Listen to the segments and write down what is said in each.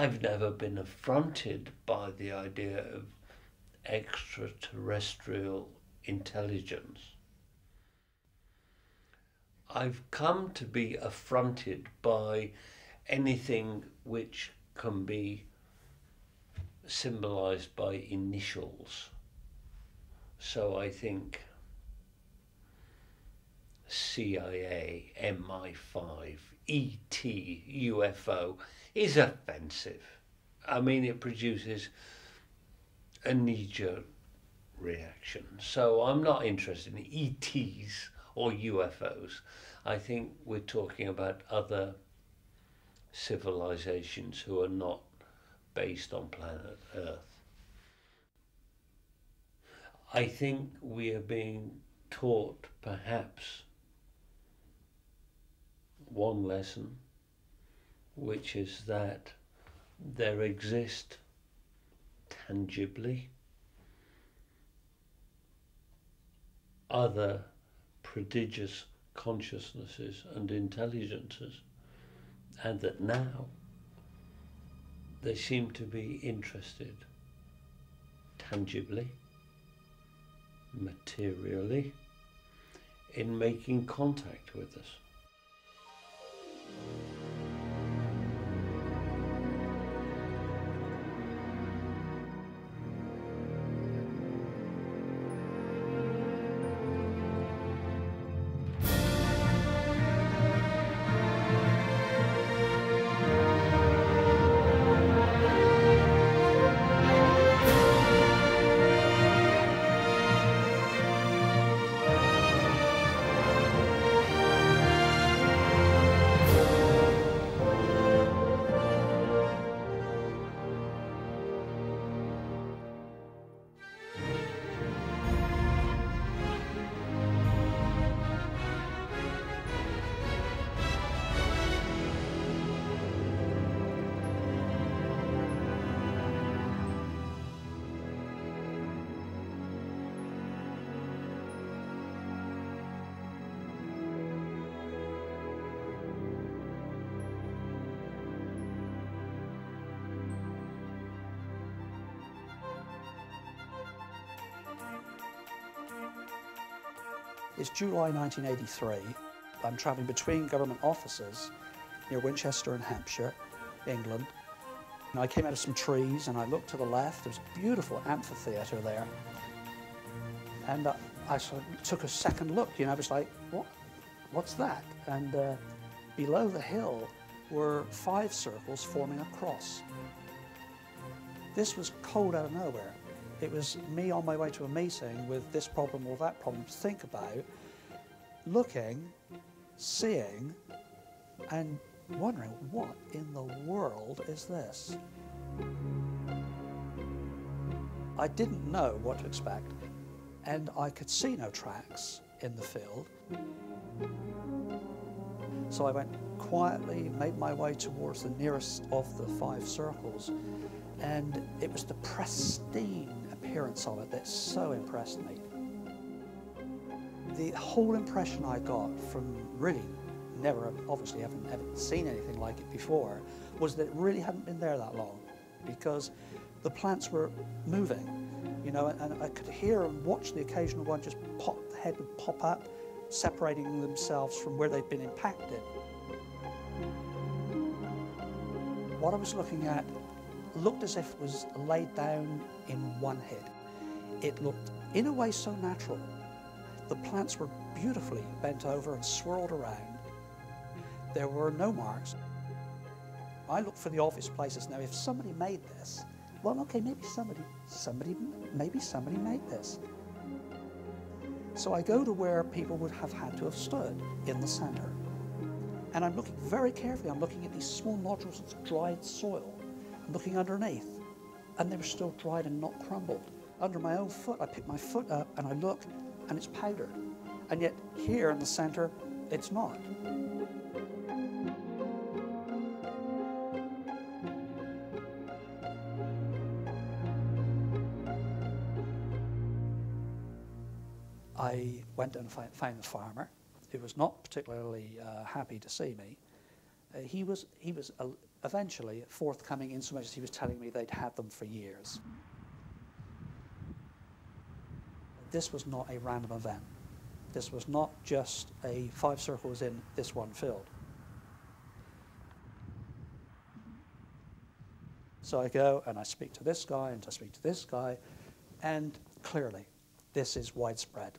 I've never been affronted by the idea of extraterrestrial intelligence. I've come to be affronted by anything which can be symbolized by initials. So I think CIA, MI5, ET, UFO is offensive. I mean, it produces a knee jerk reaction. So I'm not interested in ETs or UFOs. I think we're talking about other civilizations who are not based on planet Earth. I think we are being taught perhaps one lesson, which is that there exist tangibly other prodigious consciousnesses and intelligences, and that now they seem to be interested tangibly, materially, in making contact with us. July 1983. I'm travelling between government offices near Winchester in Hampshire, England. And I came out of some trees and I looked to the left. There's a beautiful amphitheatre there. And uh, I sort of took a second look, you know, I was like, what? What's that? And uh, below the hill were five circles forming a cross. This was cold out of nowhere. It was me on my way to a meeting with this problem or that problem to think about, looking, seeing, and wondering what in the world is this? I didn't know what to expect, and I could see no tracks in the field. So I went quietly, made my way towards the nearest of the five circles, and it was the pristine appearance of it that so impressed me. The whole impression I got from really never, obviously haven't, seen anything like it before, was that it really hadn't been there that long because the plants were moving, you know, and I could hear and watch the occasional one just pop, the head would pop up, separating themselves from where they'd been impacted. What I was looking at looked as if it was laid down in one head. It looked, in a way, so natural. The plants were beautifully bent over and swirled around. There were no marks. I looked for the obvious places. Now, if somebody made this, well, okay, maybe somebody, somebody, maybe somebody made this. So I go to where people would have had to have stood in the center. And I'm looking very carefully. I'm looking at these small nodules of dried soil I'm looking underneath, and they were still dried and not crumbled. Under my own foot, I pick my foot up and I look, and it's powder. And yet, here in the center, it's not. I went and found the farmer, who was not particularly uh, happy to see me. Uh, he was, he was a, eventually forthcoming in so much as he was telling me they'd had them for years. This was not a random event. This was not just a five circles in this one field. So I go and I speak to this guy and I speak to this guy, and clearly, this is widespread.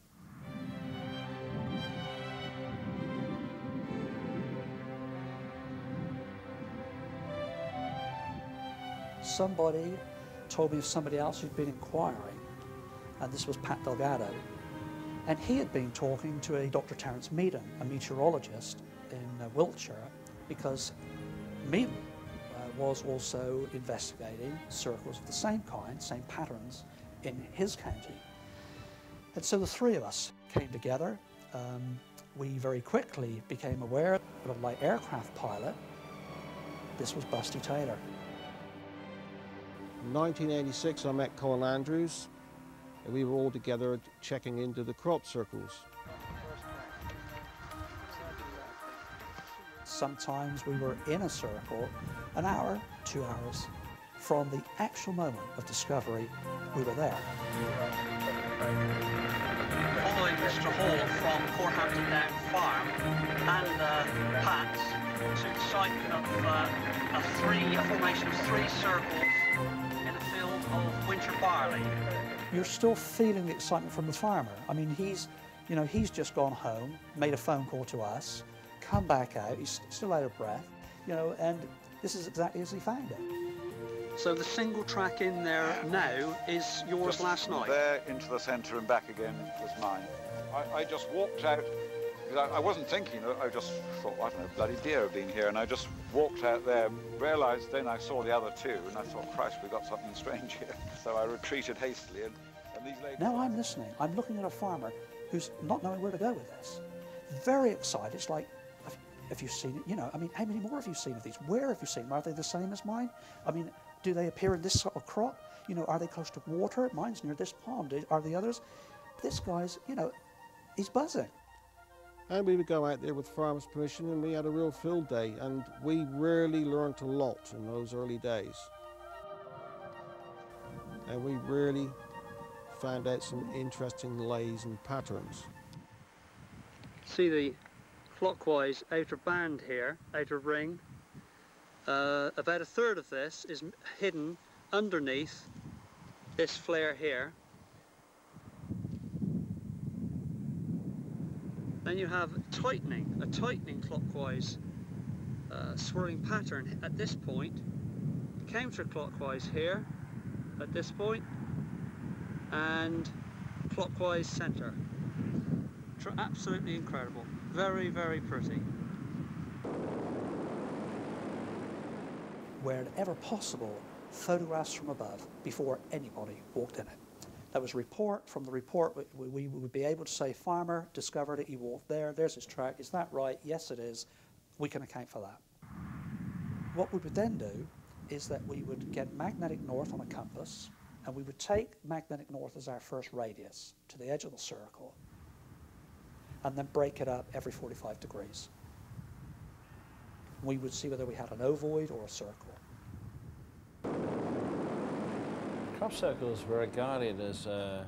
Somebody told me of somebody else who'd been inquiring, and this was Pat Delgado, and he had been talking to a Dr. Terence Meaden, a meteorologist in uh, Wiltshire, because Meaden was also investigating circles of the same kind, same patterns, in his county. And so the three of us came together. Um, we very quickly became aware of a light aircraft pilot. This was Busty Taylor. In 1986, I met Colin Andrews, and we were all together checking into the crop circles. Sometimes we were in a circle an hour, two hours from the actual moment of discovery, we were there. Following Mr. Hall from Corhampton Down Farm and uh, Pat's to the site of uh, a three, a formation of three circles in a field of winter barley. You're still feeling the excitement from the farmer. I mean, he's, you know, he's just gone home, made a phone call to us, come back out, he's still out of breath, you know, and this is exactly as he found it. So the single track in there now is yours just last night? There into the centre and back again was mine. I, I just walked out, I, I, wasn't thinking, I just thought, I don't know, bloody deer have been here, and I just walked out there, realised then I saw the other two, and I thought, Christ, we've got something strange here. So I retreated hastily, and, and these ladies... Now I'm listening. I'm looking at a farmer who's not knowing where to go with this. Very excited. It's like, have you seen it? You know, I mean, how many more have you seen of these? Where have you seen them? Are they the same as mine? I mean, do they appear in this sort of crop? You know, are they close to water? Mine's near this pond. Are the others? This guy's, you know, he's buzzing. And we would go out there with farmers' permission and we had a real field day and we really learned a lot in those early days. And we really found out some interesting lays and patterns. See the clockwise outer band here, outer ring. Uh, about a third of this is hidden underneath this flare here. Then you have tightening, a tightening clockwise uh, swirling pattern at this point, counterclockwise here at this point, and clockwise center. Absolutely incredible. Very, very pretty. Wherever possible, photographs from above before anybody walked in it. That was report. From the report, we, we, would be able to say, farmer discovered it, he walked there, there's his track. Is that right? Yes, it is. We can account for that. What we would then do is that we would get magnetic north on a compass, and we would take magnetic north as our first radius to the edge of the circle, and then break it up every 45 degrees. We would see whether we had an ovoid or a circle. Crop circles were regarded as a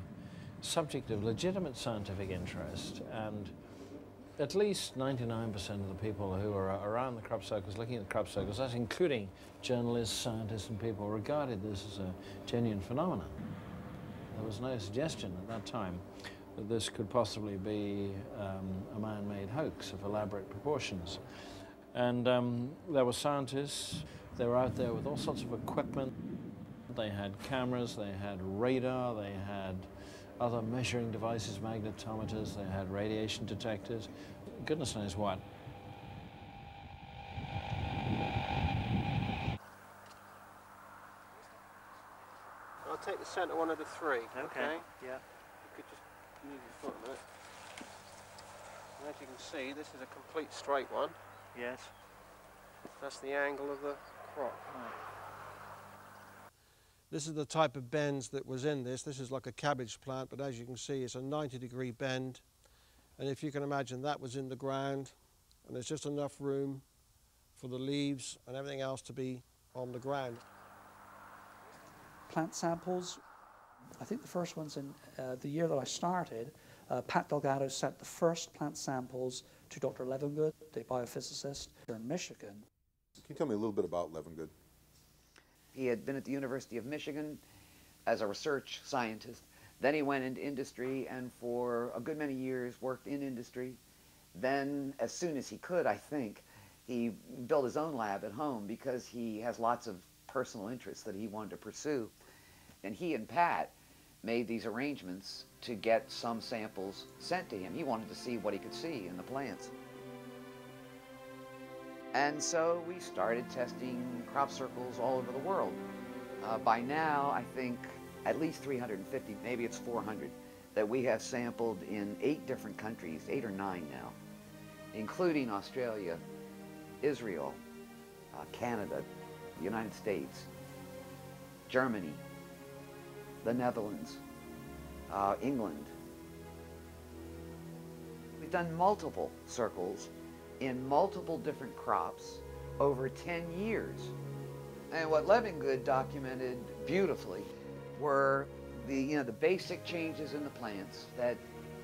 subject of legitimate scientific interest and at least 99% of the people who were around the crop circles, looking at the crop circles, that's including journalists, scientists and people, regarded this as a genuine phenomenon. There was no suggestion at that time that this could possibly be um, a man-made hoax of elaborate proportions. And um, there were scientists, they were out there with all sorts of equipment. They had cameras, they had radar, they had other measuring devices, magnetometers, they had radiation detectors, goodness knows what. I'll take the centre one of the three. Okay. okay? Yeah. You could just move your foot a minute. And as you can see, this is a complete straight one. Yes. That's the angle of the crop. This is the type of bends that was in this. This is like a cabbage plant, but as you can see, it's a 90 degree bend. And if you can imagine, that was in the ground, and there's just enough room for the leaves and everything else to be on the ground. Plant samples, I think the first ones in uh, the year that I started, uh, Pat Delgado sent the first plant samples to Dr. Levengood, the biophysicist here in Michigan. Can you tell me a little bit about Levengood? He had been at the University of Michigan as a research scientist. Then he went into industry and for a good many years worked in industry. Then, as soon as he could, I think, he built his own lab at home because he has lots of personal interests that he wanted to pursue. And he and Pat made these arrangements to get some samples sent to him. He wanted to see what he could see in the plants. And so we started testing crop circles all over the world. Uh, by now, I think at least 350, maybe it's 400, that we have sampled in eight different countries, eight or nine now, including Australia, Israel, uh, Canada, the United States, Germany, the Netherlands, uh, England. We've done multiple circles in multiple different crops over 10 years. And what Levengood documented beautifully were the, you know, the basic changes in the plants that,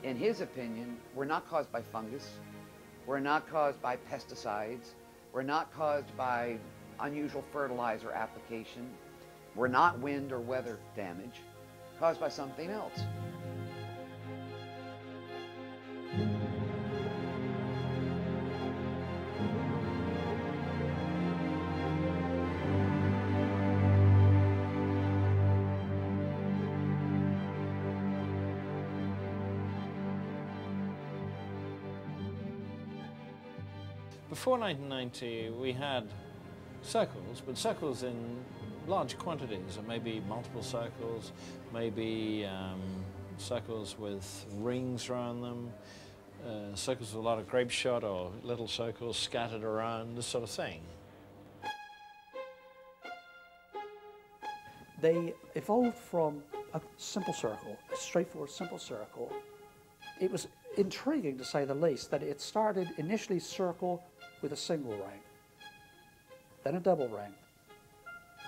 in his opinion, were not caused by fungus, were not caused by pesticides, were not caused by unusual fertilizer application, were not wind or weather damage, caused by something else. Before 1990, we had circles, but circles in large quantities, or maybe multiple circles, maybe um, circles with rings around them, uh, circles with a lot of grape shot, or little circles scattered around, this sort of thing. They evolved from a simple circle, a straightforward simple circle. It was intriguing to say the least that it started initially circle with a single ring, then a double ring.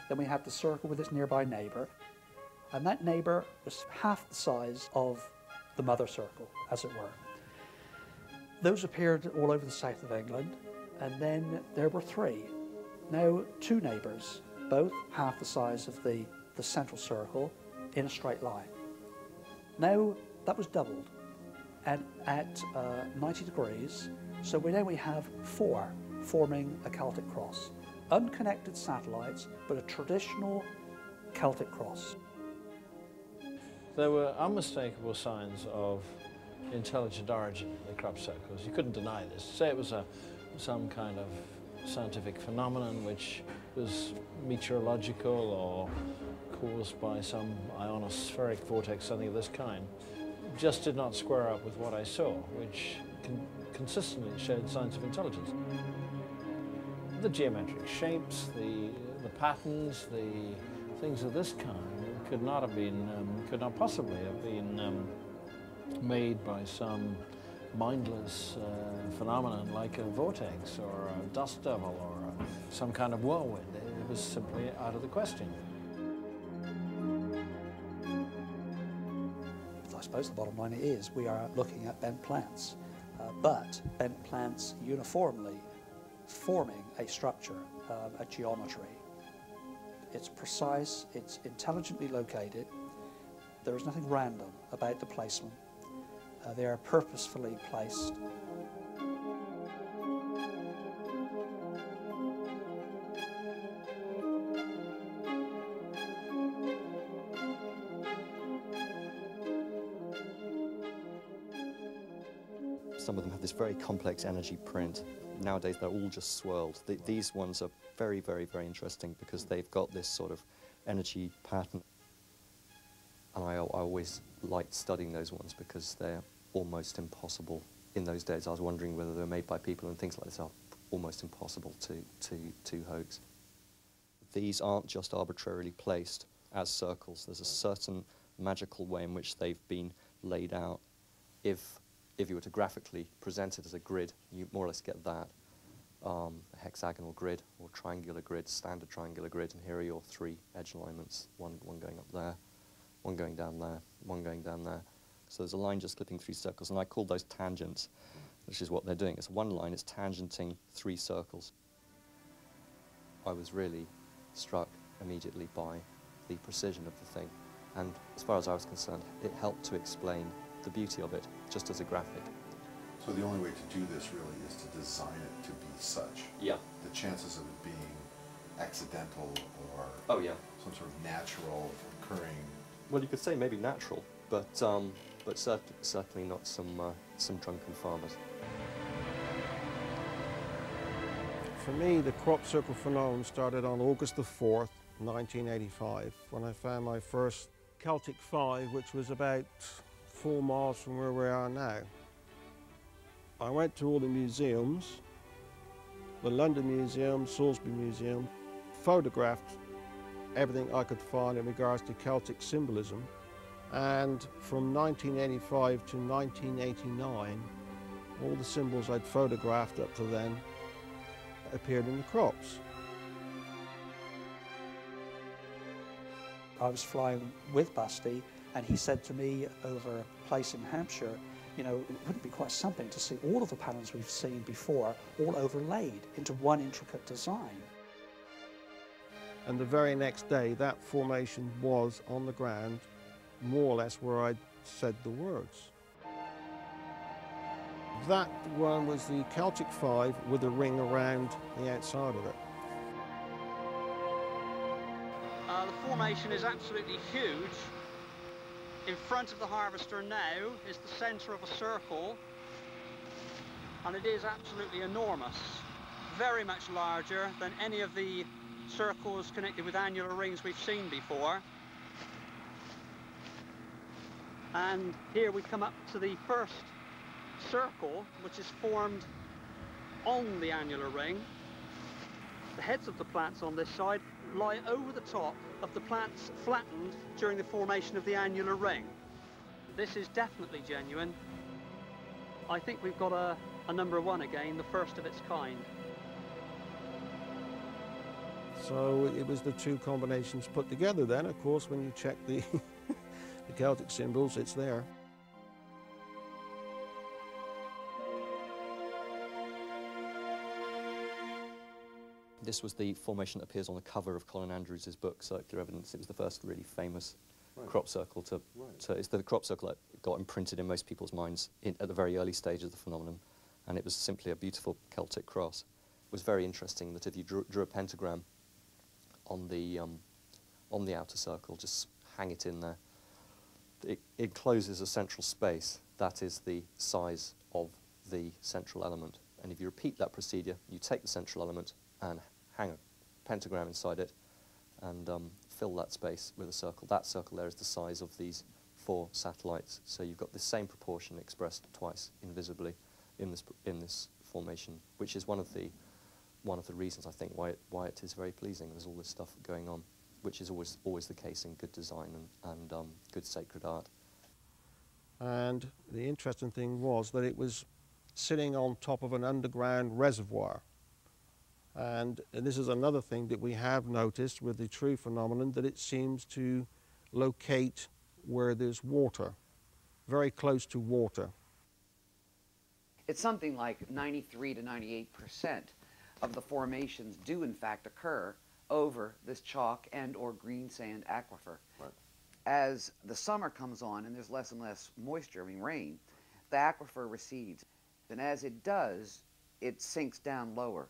Then we had the circle with its nearby neighbour, and that neighbour was half the size of the mother circle, as it were. Those appeared all over the south of England, and then there were three. Now, two neighbours, both half the size of the, the central circle, in a straight line. Now, that was doubled, and at uh, 90 degrees, so we now we have four forming a Celtic cross. Unconnected satellites, but a traditional Celtic cross. There were unmistakable signs of intelligent origin in the crop circles. You couldn't deny this. Say it was a, some kind of scientific phenomenon which was meteorological or caused by some ionospheric vortex, something of this kind, just did not square up with what I saw, which consistently showed signs of intelligence. The geometric shapes, the, the patterns, the things of this kind could not have been, um, could not possibly have been um, made by some mindless uh, phenomenon like a vortex or a dust devil or a, some kind of whirlwind. It was simply out of the question. I suppose the bottom line is we are looking at bent plants, but bent plants uniformly forming a structure, um, a geometry. It's precise, it's intelligently located, there is nothing random about the placement. Uh, they are purposefully placed. Complex energy print. Nowadays, they're all just swirled. Th these ones are very, very, very interesting because they've got this sort of energy pattern. And I, I always liked studying those ones because they're almost impossible. In those days, I was wondering whether they were made by people and things like this are almost impossible to, to, to hoax. These aren't just arbitrarily placed as circles. There's a certain magical way in which they've been laid out. If if you were to graphically present it as a grid, you more or less get that. um, hexagonal grid or triangular grid, standard triangular grid, and here are your three edge alignments, one, one going up there, one going down there, one going down there. So there's a line just clipping three circles, and I call those tangents, which is what they're doing. It's one line, it's tangenting three circles. I was really struck immediately by the precision of the thing, and as far as I was concerned, it helped to explain the beauty of it, just as a graphic. So the only way to do this really is to design it to be such. Yeah. The chances of it being accidental or Oh, yeah. some sort of natural occurring. Well, you could say maybe natural, but um, but cert certainly not some uh, some drunken farmers. For me, the crop circle phenomenon started on August the 4th, 1985, when I found my first Celtic 5, which was about four miles from where we are now. I went to all the museums, the London Museum, Salisbury Museum, photographed everything I could find in regards to Celtic symbolism. And from 1985 to 1989, all the symbols I'd photographed up to then appeared in the crops. I was flying with Busty, and he said to me over a place in Hampshire, you know, it wouldn't be quite something to see all of the patterns we've seen before all overlaid into one intricate design. And the very next day, that formation was on the ground, more or less where I'd said the words. That one was the Celtic Five with a ring around the outside of it. Uh, the formation is absolutely huge. In front of the harvester now is the centre of a circle and it is absolutely enormous. Very much larger than any of the circles connected with annular rings we've seen before. And here we come up to the first circle which is formed on the annular ring. The heads of the plants on this side lie over the top of the plants flattened during the formation of the annular ring. This is definitely genuine. I think we've got a, a number one again, the first of its kind. So it was the two combinations put together then. Of course, when you check the, the Celtic symbols, it's there. This was the formation that appears on the cover of Colin Andrews' book, Circular Evidence. It was the first really famous Right. crop circle to, Right. to, it's the crop circle that got imprinted in most people's minds in, at the very early stage of the phenomenon. And it was simply a beautiful Celtic cross. It was very interesting that if you drew, drew a pentagram on the, um, on the outer circle, just hang it in there, it encloses a central space that is the size of the central element. And if you repeat that procedure, you take the central element and hang a pentagram inside it and um, fill that space with a circle. That circle there is the size of these four satellites. So you've got the same proportion expressed twice invisibly in this, in this formation, which is one of the, one of the reasons I think why it, why it is very pleasing. There's all this stuff going on, which is always, always the case in good design and, and um, good sacred art. And the interesting thing was that it was sitting on top of an underground reservoir. And, and this is another thing that we have noticed with the tree phenomenon that it seems to locate where there's water, very close to water. It's something like 93 to 98 percent of the formations do in fact occur over this chalk and or green sand aquifer. Right. As the summer comes on and there's less and less moisture, I mean rain, the aquifer recedes. And as it does, it sinks down lower.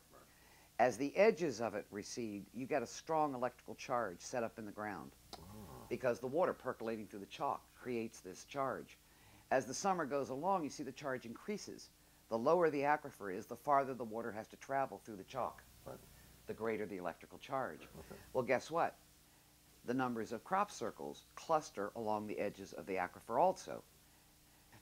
As the edges of it recede, you get a strong electrical charge set up in the ground ah. because the water percolating through the chalk creates this charge. As the summer goes along, you see the charge increases. The lower the aquifer is, the farther the water has to travel through the chalk, Right. the greater the electrical charge. Well, guess what? The numbers of crop circles cluster along the edges of the aquifer also.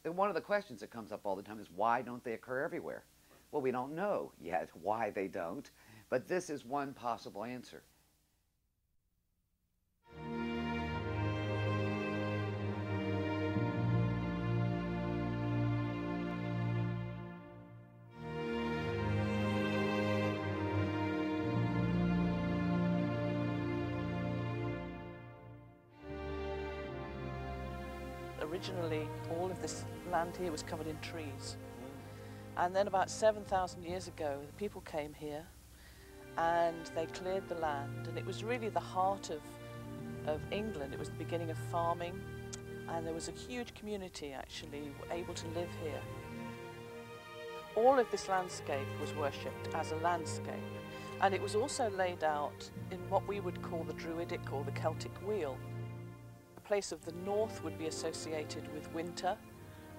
And one of the questions that comes up all the time is why don't they occur everywhere? Well, we don't know yet why they don't, but this is one possible answer. originally all of this land here was covered in trees. Mm. And then about 7,000 years ago, the people came here and they cleared the land and it was really the heart of, of England. It was the beginning of farming and there was a huge community actually able to live here. All of this landscape was worshipped as a landscape and it was also laid out in what we would call the Druidic or the Celtic wheel. The place of the north would be associated with winter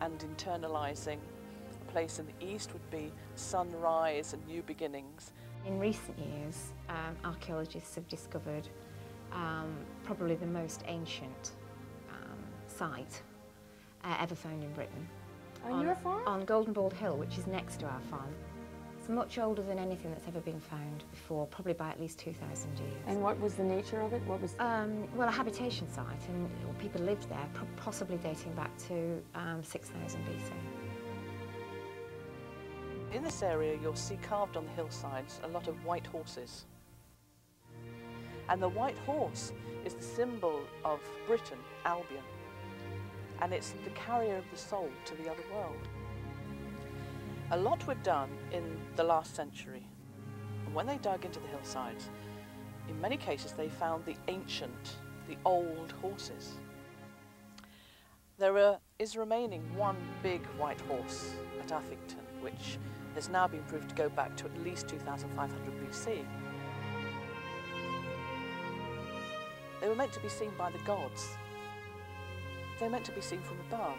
and internalizing. A place in the east would be sunrise and new beginnings. In recent years, um, archaeologists have discovered um, probably the most ancient um, site uh, ever found in Britain. On your farm? On Golden Ball Hill, which is next to our farm. It's much older than anything that's ever been found before, probably by at least 2,000 years. And what was the nature of it? What was? Um, well, a habitation site, and people lived there, possibly dating back to um, 6,000 BC. In this area, you'll see carved on the hillsides a lot of white horses. And the white horse is the symbol of Britain, Albion. And it's the carrier of the soul to the other world. A lot were done in the last century. And when they dug into the hillsides, in many cases they found the ancient, the old horses. There are, is remaining one big white horse at Uffington, which has now been proved to go back to at least 2500 BC. They were meant to be seen by the gods. They were meant to be seen from above.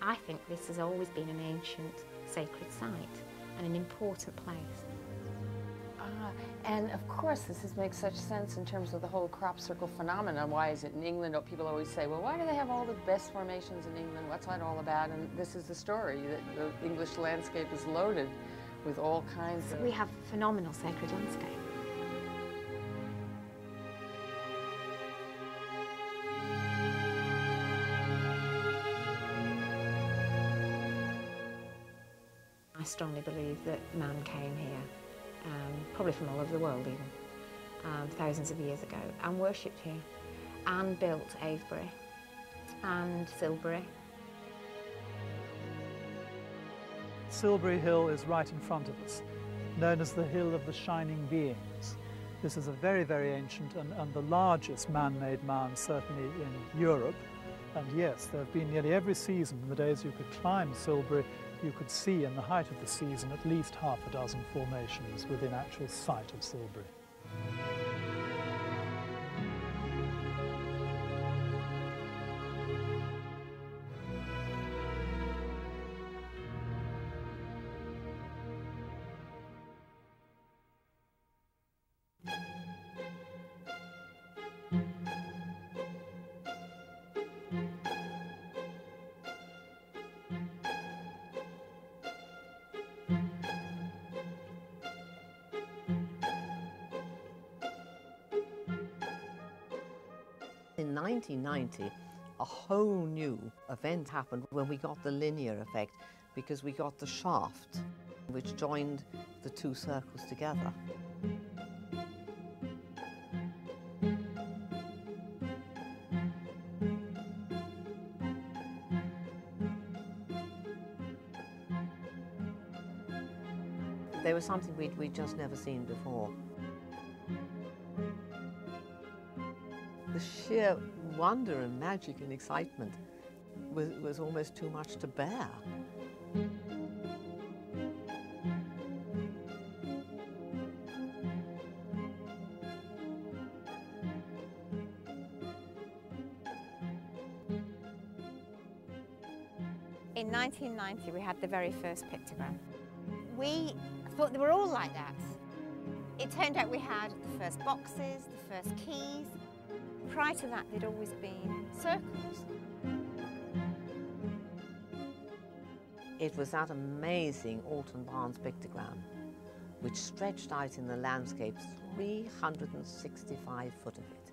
I think this has always been an ancient sacred site and an important place. And of course, this is, makes such sense in terms of the whole crop circle phenomenon. Why is it in England? People always say, well, why do they have all the best formations in England? What's that all about? And this is the story that the English landscape is loaded with all kinds of. We have phenomenal sacred landscape. I strongly believe that man came here, um, probably from all over the world even, um, thousands of years ago, and worshipped here, and built Avebury and Silbury. Silbury Hill is right in front of us, known as the Hill of the Shining Beings. This is a very, very ancient and, and the largest man-made mound certainly in Europe. And yes, there have been nearly every season in the days you could climb Silbury you could see in the height of the season at least half a dozen formations within actual sight of Silbury. 1990, a whole new event happened when we got the linear effect because we got the shaft which joined the two circles together. There was something we'd, we'd just never seen before. The sheer wonder and magic and excitement was, was almost too much to bear. In 1990, we had the very first pictogram. We thought they were all like that. It turned out we had the first boxes, the first keys, prior to that, there'd always been circles. It was that amazing Alton Barnes pictogram, which stretched out in the landscape 365 foot of it.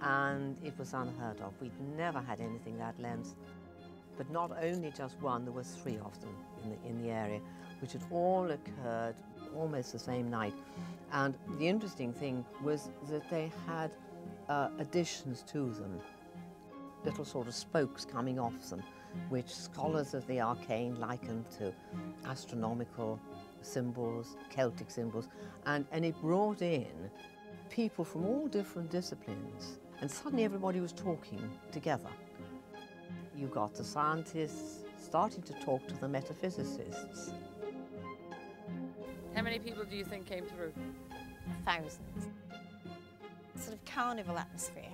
And it was unheard of. We'd never had anything that length. But not only just one, there was three of them in the, in the area, which had all occurred almost the same night. And the interesting thing was that they had uh, additions to them, little sort of spokes coming off them, which scholars of the arcane likened to astronomical symbols, Celtic symbols, and, and it brought in people from all different disciplines, and suddenly everybody was talking together. You got the scientists starting to talk to the metaphysicists. How many people do you think came through? Thousands. Carnival atmosphere.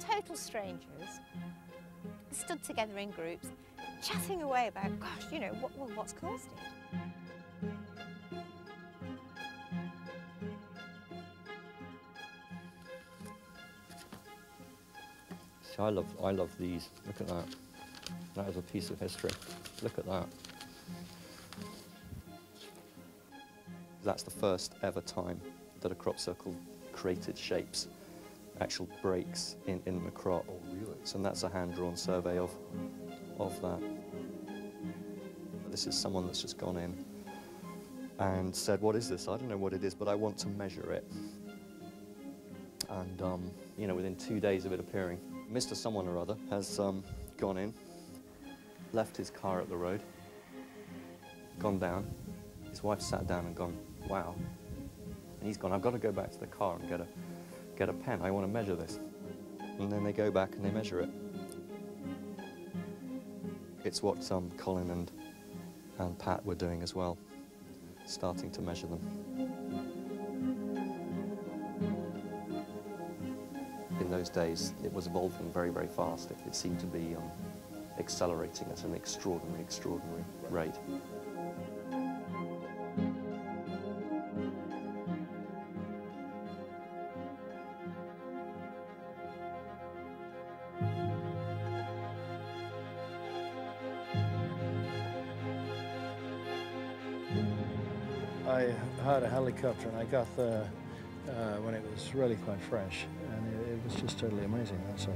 Total strangers stood together in groups, chatting away about, gosh, you know, what, well, what's caused it? See, I love, I love these. Look at that. That is a piece of history. Look at that. That's the first ever time that a crop circle created shapes, actual breaks in, in the crop. Oh, really? So that's a hand-drawn survey of, of that. This is someone that's just gone in and said, what is this? I don't know what it is, but I want to measure it. And, um, you know, within two days of it appearing, Mr. Someone or other has um, gone in, left his car at the road, gone down. His wife sat down and gone, wow. And he's gone, I've got to go back to the car and get a, get a pen. I want to measure this. And then they go back and they measure it. It's what um, Colin and, and Pat were doing as well, starting to measure them. In those days, it was evolving very, very fast. It, it seemed to be um, accelerating at an extraordinary, extraordinary rate. Helicopter and I got there uh, when it was really quite fresh and it, it was just totally amazing, that so far.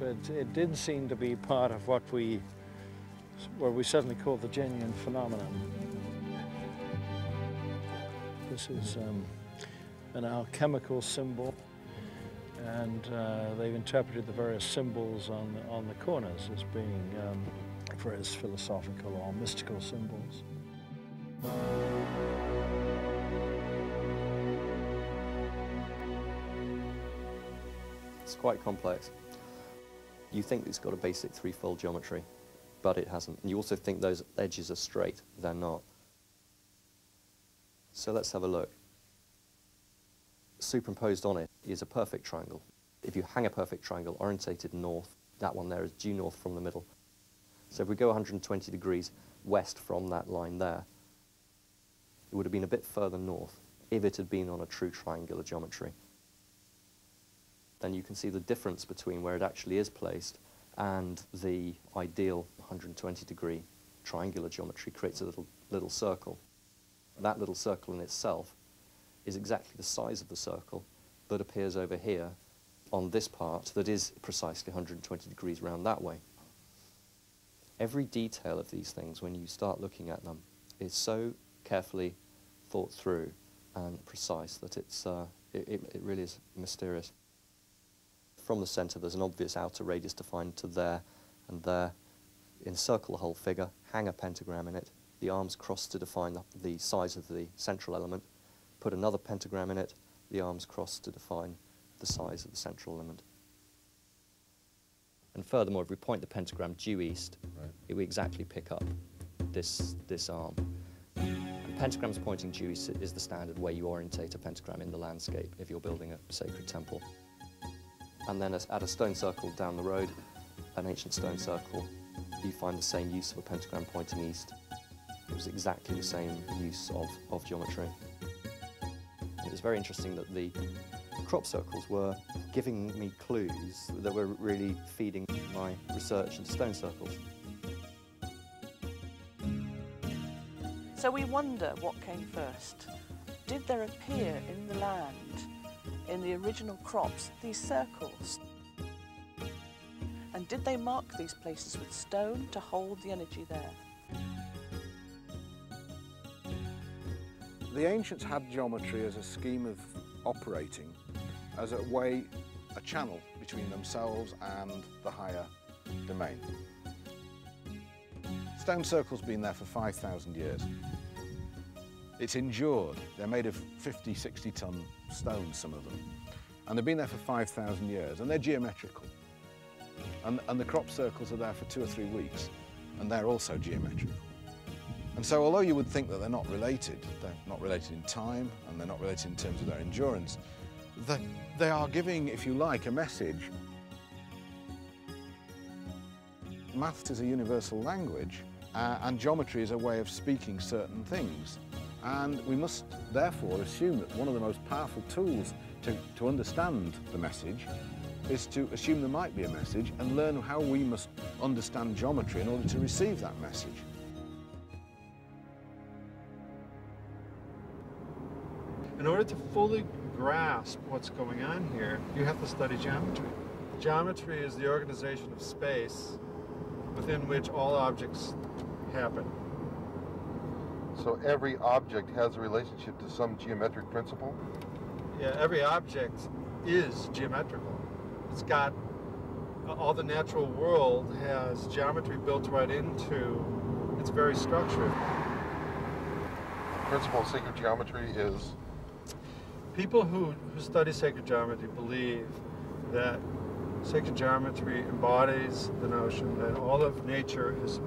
But it did seem to be part of what we, what we certainly call the genuine phenomenon. This is um, an alchemical symbol and uh, they've interpreted the various symbols on the, on the corners as being um, various philosophical or mystical symbols. It's quite complex. You think it's got a basic three-fold geometry, but it hasn't. And you also think those edges are straight. They're not. So let's have a look. Superimposed on it is a perfect triangle. If you hang a perfect triangle orientated north, that one there is due north from the middle. So if we go 120 degrees west from that line there, it would have been a bit further north if it had been on a true triangular geometry. Then you can see the difference between where it actually is placed and the ideal 120 degree triangular geometry creates a little, little circle. That little circle in itself is exactly the size of the circle that appears over here on this part that is precisely 120 degrees round that way. Every detail of these things, when you start looking at them, is so carefully thought through and precise that it's, uh, it, it really is mysterious. From the centre, there's an obvious outer radius defined to there and there. Encircle the whole figure, hang a pentagram in it, the arms cross to define the, the size of the central element, put another pentagram in it, the arms cross to define the size of the central element. And furthermore, if we point the pentagram due east, right. it will exactly pick up this, this arm. Pentagrams pointing due east is the standard way you orientate a pentagram in the landscape if you're building a sacred temple. And then at a stone circle down the road, an ancient stone circle, you find the same use of a pentagram pointing east. It was exactly the same use of, of geometry. It was very interesting that the crop circles were giving me clues that were really feeding my research into stone circles. So we wonder what came first. Did there appear in the land, in the original crops, these circles? And did they mark these places with stone to hold the energy there? The ancients had geometry as a scheme of operating, as a way, a channel between themselves and the higher domain. Stone Circle's been there for 5,000 years. It's endured. They're made of 50, 60 ton stones, some of them. And they've been there for 5,000 years, and they're geometrical. And, and the crop circles are there for two or three weeks, and they're also geometrical. And so although you would think that they're not related, they're not related in time, and they're not related in terms of their endurance, they, they are giving, if you like, a message. Maths is a universal language, uh, and geometry is a way of speaking certain things. And we must therefore assume that one of the most powerful tools to, to understand the message is to assume there might be a message and learn how we must understand geometry in order to receive that message. In order to fully grasp what's going on here, you have to study geometry. Geometry is the organization of space within which all objects happen. So every object has a relationship to some geometric principle? Yeah, every object is geometrical. It's got all the natural world has geometry built right into its very structure. The principle of sacred geometry is People who, who study sacred geometry believe that sacred geometry embodies the notion that all of nature is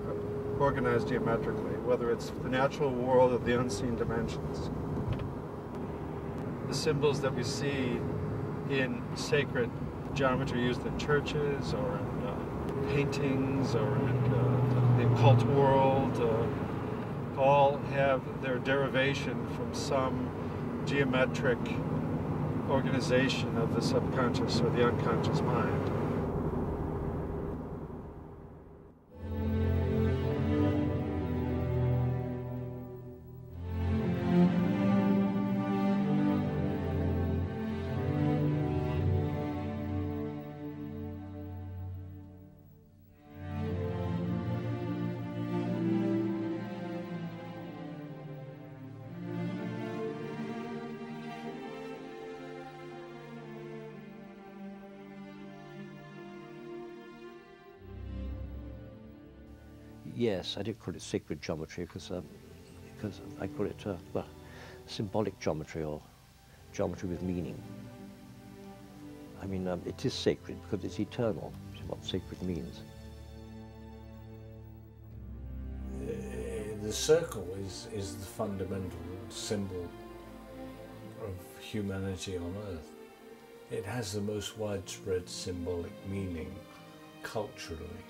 organized geometrically, whether it's the natural world or the unseen dimensions. The symbols that we see in sacred geometry used in churches or in uh, paintings or in uh, the occult world uh, all have their derivation from some geometric organization of the subconscious or the unconscious mind. Yes, I did call it sacred geometry because um, because I call it uh, well, symbolic geometry or geometry with meaning. I mean, um, it is sacred because it's eternal, which is what sacred means. The circle is, is the fundamental symbol of humanity on earth. It has the most widespread symbolic meaning culturally.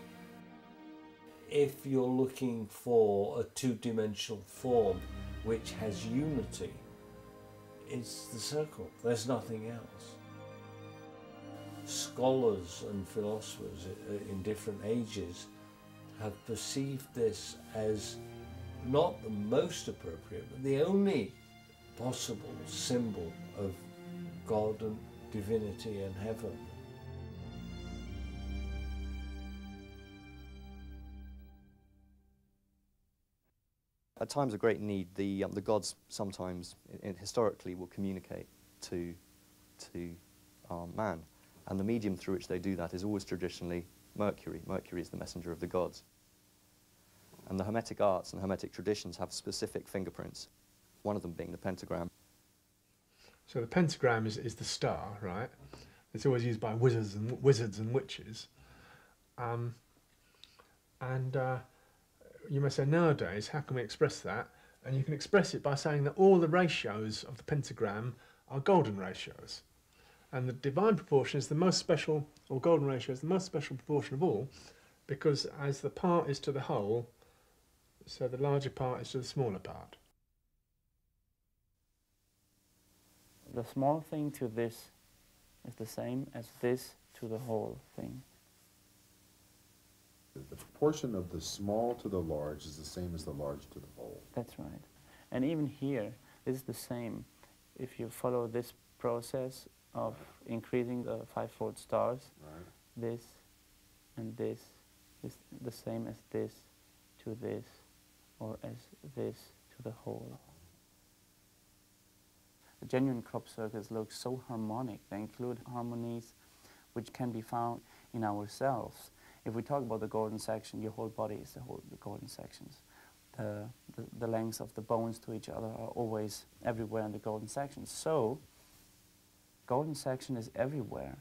If you're looking for a two-dimensional form which has unity, it's the circle. There's nothing else. Scholars and philosophers uh, in different ages have perceived this as not the most appropriate, but the only possible symbol of God and divinity and heaven. At times of great need, the, um, the gods sometimes, i- i- historically, will communicate to, to um, man. And the medium through which they do that is always traditionally Mercury. Mercury is the messenger of the gods. And the Hermetic arts and Hermetic traditions have specific fingerprints, one of them being the pentagram. So the pentagram is, is the star, right? It's always used by wizards and wizards and witches. Um, and uh, you may say nowadays, how can we express that? And you can express it by saying that all the ratios of the pentagram are golden ratios. And the divine proportion is the most special, or golden ratio is the most special proportion of all, because as the part is to the whole, so the larger part is to the smaller part. The small thing to this is the same as this to the whole thing. The proportion of the small to the large is the same as the large to the whole. That's right. And even here, it's the same. If you follow this process of increasing the five-fold stars, Right. this and this is the same as this to this, or as this to the whole. The genuine crop circles look so harmonic. They include harmonies which can be found in ourselves. If we talk about the golden section, your whole body is the whole the golden sections. The, the, the lengths of the bones to each other are always everywhere in the golden section. So, golden section is everywhere.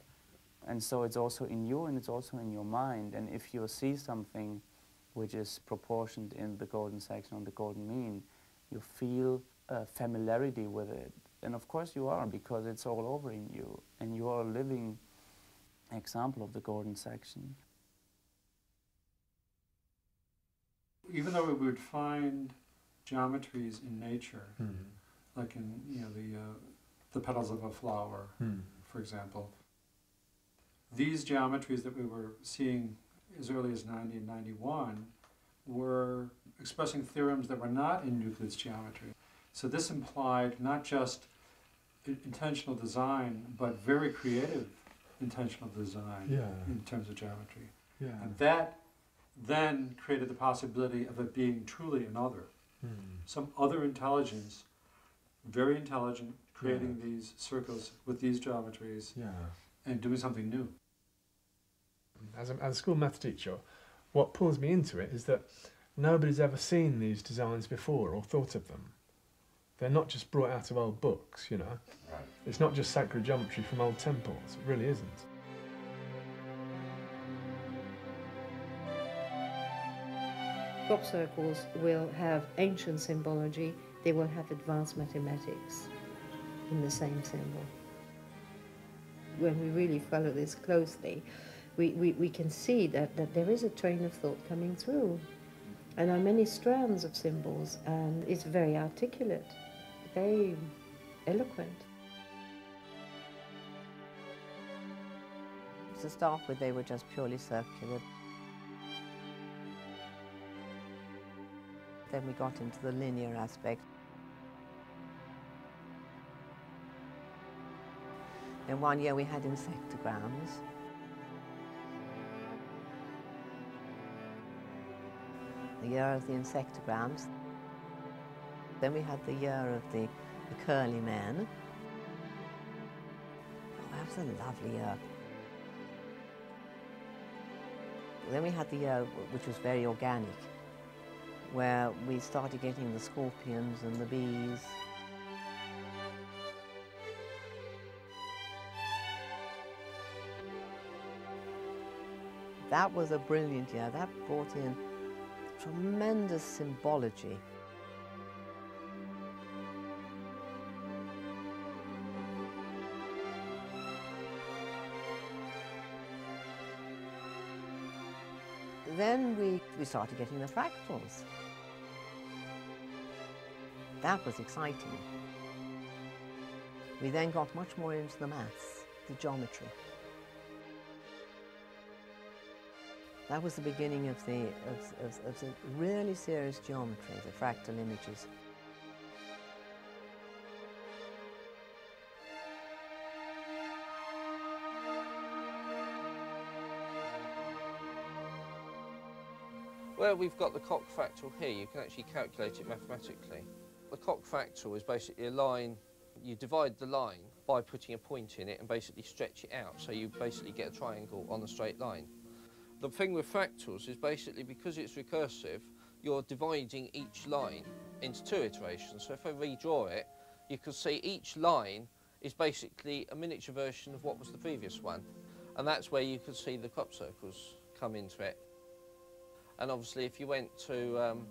And so it's also in you and it's also in your mind. And if you see something which is proportioned in the golden section on the golden mean, you feel a familiarity with it. And of course you are because it's all over in you and you are a living example of the golden section. Even though we would find geometries in nature, like in you know the uh, the petals of a flower, Hmm. for example, these geometries that we were seeing as early as 90 and 91 were expressing theorems that were not in Euclid's geometry. So this implied not just intentional design, but very creative intentional design Yeah. in terms of geometry. Yeah. And that then created the possibility of it being truly another. Hmm. Some other intelligence, very intelligent, creating these circles with these geometries Yeah. and doing something new. As a, as a school math teacher, what pulls me into it is that nobody's ever seen these designs before or thought of them. They're not just brought out of old books, you know. Right. It's not just sacred geometry from old temples. It really isn't. Crop circles will have ancient symbology, they will have advanced mathematics in the same symbol. When we really follow this closely, we, we, we can see that, that there is a train of thought coming through. And there are many strands of symbols, and it's very articulate, very eloquent. To start with, they were just purely circular. Then we got into the linear aspect. Then one year we had insectograms. The year of the insectograms. Then we had the year of the, the curly men. Oh, that was a lovely year. Then we had the year which was very organic, where we started getting the scorpions and the bees. That was a brilliant year. That brought in tremendous symbology. Then we, we started getting the fractals. That was exciting. We then got much more into the maths, the geometry. That was the beginning of the, of, of, of the really serious geometry, the fractal images. Where we've got the Koch fractal here, you can actually calculate it mathematically. The Koch fractal is basically a line, you divide the line by putting a point in it and basically stretch it out, so you basically get a triangle on a straight line. The thing with fractals is basically because it's recursive, you're dividing each line into two iterations. So if I redraw it, you can see each line is basically a miniature version of what was the previous one. And that's where you can see the crop circles come into it. And obviously, if you went to um,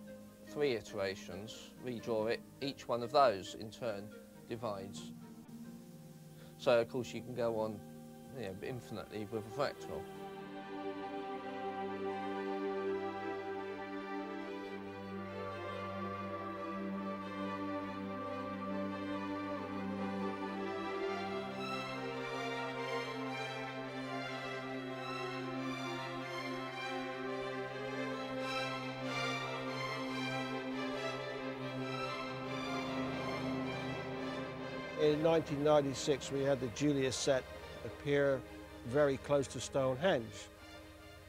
three iterations, redraw it, each one of those in turn divides. So, of course, you can go on you know, infinitely with a fractal. 1996, we had the Julius set appear very close to Stonehenge.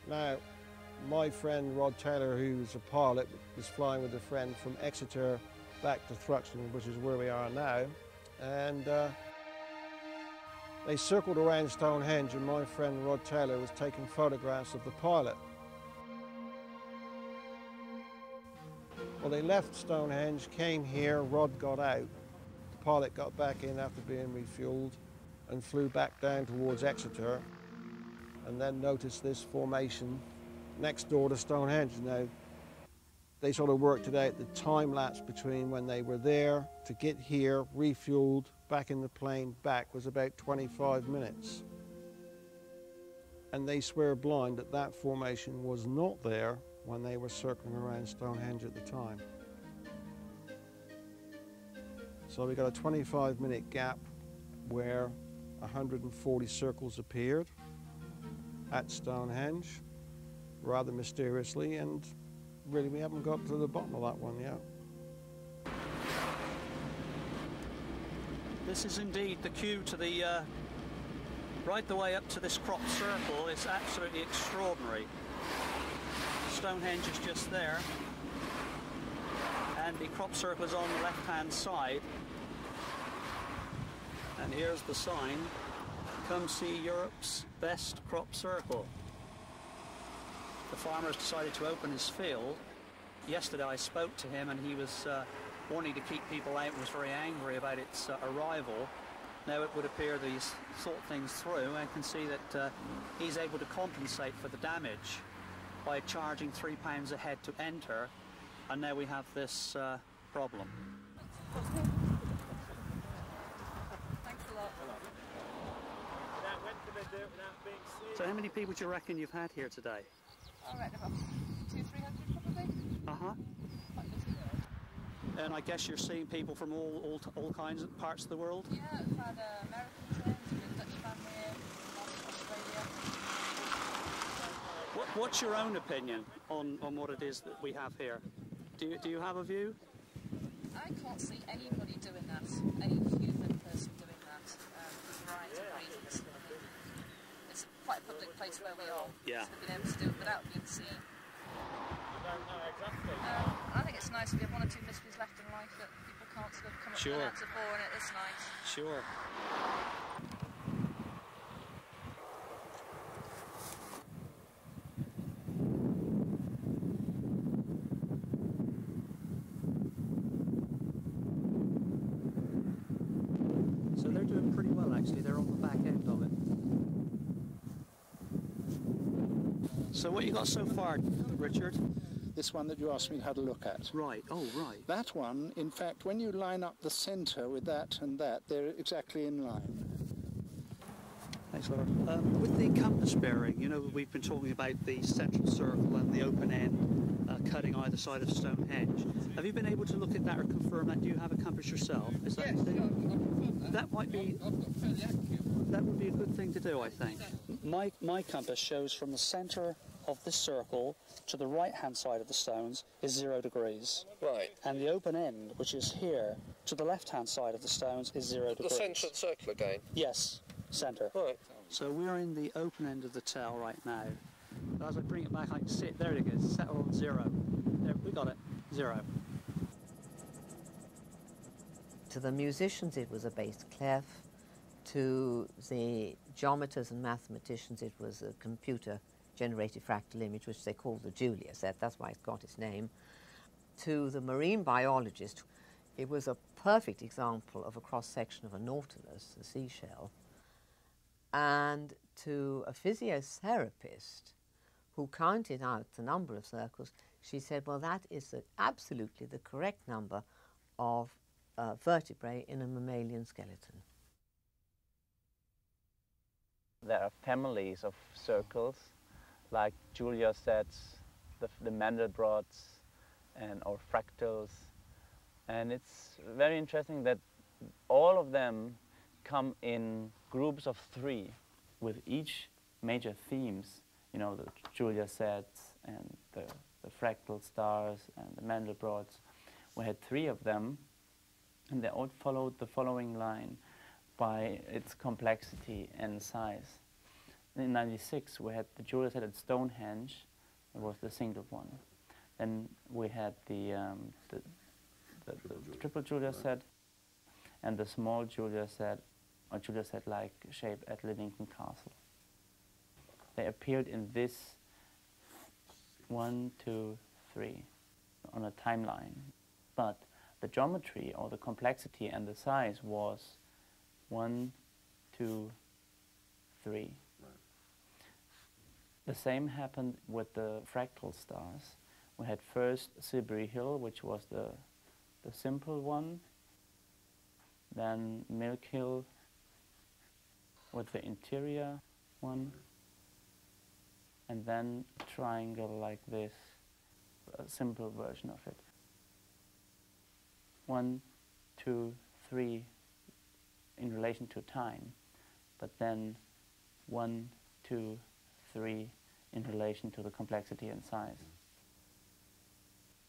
Now, my friend Rod Taylor, who's a pilot, was flying with a friend from Exeter back to Thruxton, which is where we are now. And uh, they circled around Stonehenge and my friend Rod Taylor was taking photographs of the pilot. Well, they left Stonehenge, came here, Rod got out. Pilot got back in after being refueled and flew back down towards Exeter and then noticed this formation next door to Stonehenge. Now, they sort of worked it out, the time lapse between when they were there to get here, refueled, back in the plane, back was about 25 minutes. And they swear blind that that formation was not there when they were circling around Stonehenge at the time. So we got a 25 minute gap where 140 circles appeared at Stonehenge, rather mysteriously, and really we haven't got to the bottom of that one yet. This is indeed the queue to the, uh, right the way up to this crop circle. It's absolutely extraordinary. Stonehenge is just there, and the crop circle is on the left-hand side. And here's the sign, come see Europe's best crop circle. The farmer has decided to open his field. Yesterday I spoke to him and he was uh, wanting to keep people out and was very angry about its uh, arrival. Now it would appear that he's thought things through and can see that uh, he's able to compensate for the damage by charging three pounds a head to enter and now we have this uh, problem. So how many people do you reckon you've had here today? I reckon about two, three hundred probably. Uh-huh. And I guess you're seeing people from all, all, all kinds of parts of the world? Yeah, I've had uh, American friends, a Dutch family here, Australia. What, what's your own opinion on, on what it is that we have here? Do you, do you have a view? I can't see anybody doing that, any human person doing that, um, for a variety of reasons. It's quite a public place where we are. Yeah. So being able to do it without being seen. Um, I think it's nice if you have one or two mysteries left in life that people can't sort of come up Sure. with an answer for, and it is nice. Sure. So they're doing pretty well actually, they're on the back end of it. So what you got so far, Richard? This one that you asked me to have a look at. Right, oh right. That one, in fact, when you line up the centre with that and that, they're exactly in line. Thanks, Laura. Um, with the compass bearing, you know, we've been talking about the central circle and the open end uh, cutting either side of Stonehenge. Have you been able to look at that or confirm that? Do you have a compass yourself? Is that that might be that would be a good thing to do, I think. My my compass shows from the centre of the circle to the right-hand side of the stones is zero degrees. Right. And the open end, which is here, to the left-hand side of the stones is zero The degrees. centre of the circle again. Yes, centre. Right. So we're in the open end of the tail right now. As I bring it back, I can see it. There it is. Settle on zero. There, we got it. Zero. To the musicians, it was a bass clef. To the geometers and mathematicians, it was a computer-generated fractal image, which they called the Julia set. That's why it's got its name. To the marine biologist, it was a perfect example of a cross-section of a nautilus, a seashell. And to a physiotherapist who counted out the number of circles, she said, well, that is the, absolutely the correct number of uh, vertebrae in a mammalian skeleton. There are families of circles, like Julia sets, the, the Mandelbrots, and or fractals, and it's very interesting that all of them come in groups of three, with each major themes. You know, the Julia sets and the, the fractal stars and the Mandelbrots. We had three of them, and they all followed the following line by its complexity and size. In 96, we had the Julia set at Stonehenge, it was the single one. Then we had the, um, the, the, the triple Julia set and the small Julia set, or Julia set-like shape at Liddington Castle. They appeared in this one, two, three on a timeline. But the geometry or the complexity and the size was one, two, three. The same happened with the fractal stars. We had first Silbury Hill, which was the, the simple one, then Milk Hill with the interior one, and then a triangle like this, a simple version of it. One, two, three in relation to time, but then one, two, three in relation to the complexity and size.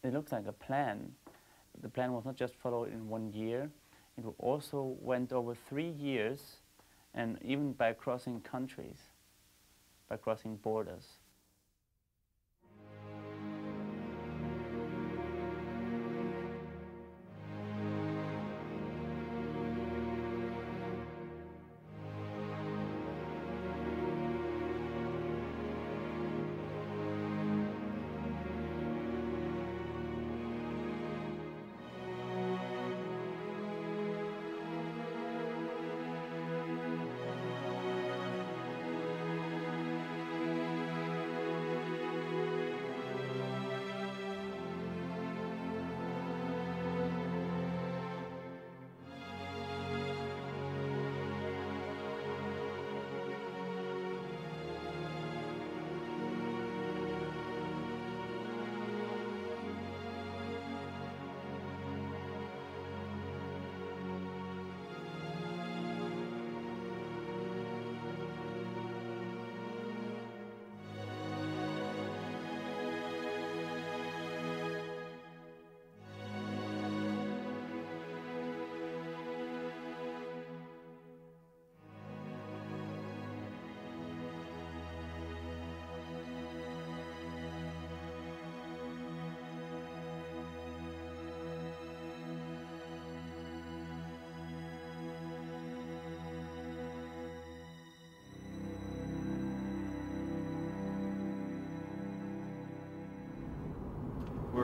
It looks like a plan. The plan was not just followed in one year, it also went over three years and even by crossing countries, by crossing borders.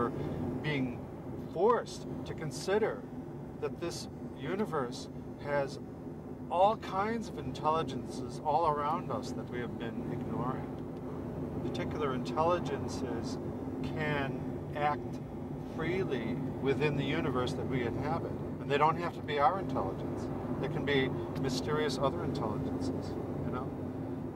We're being forced to consider that this universe has all kinds of intelligences all around us that we have been ignoring. Particular intelligences can act freely within the universe that we inhabit. And they don't have to be our intelligence. They can be mysterious other intelligences, you know?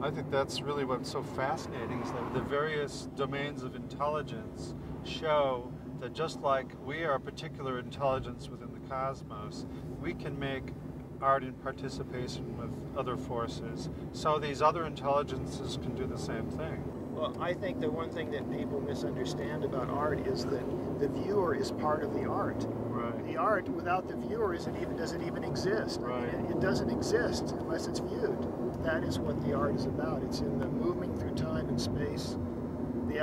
I think that's really what's so fascinating is that the various domains of intelligence show that just like we are a particular intelligence within the cosmos, we can make art in participation with other forces. So these other intelligences can do the same thing. Well, I think the one thing that people misunderstand about art is that the viewer is part of the art. Right. The art without the viewer isn't even doesn't even exist. Right. It, it doesn't exist unless it's viewed. That is what the art is about. It's in the moving through time and space,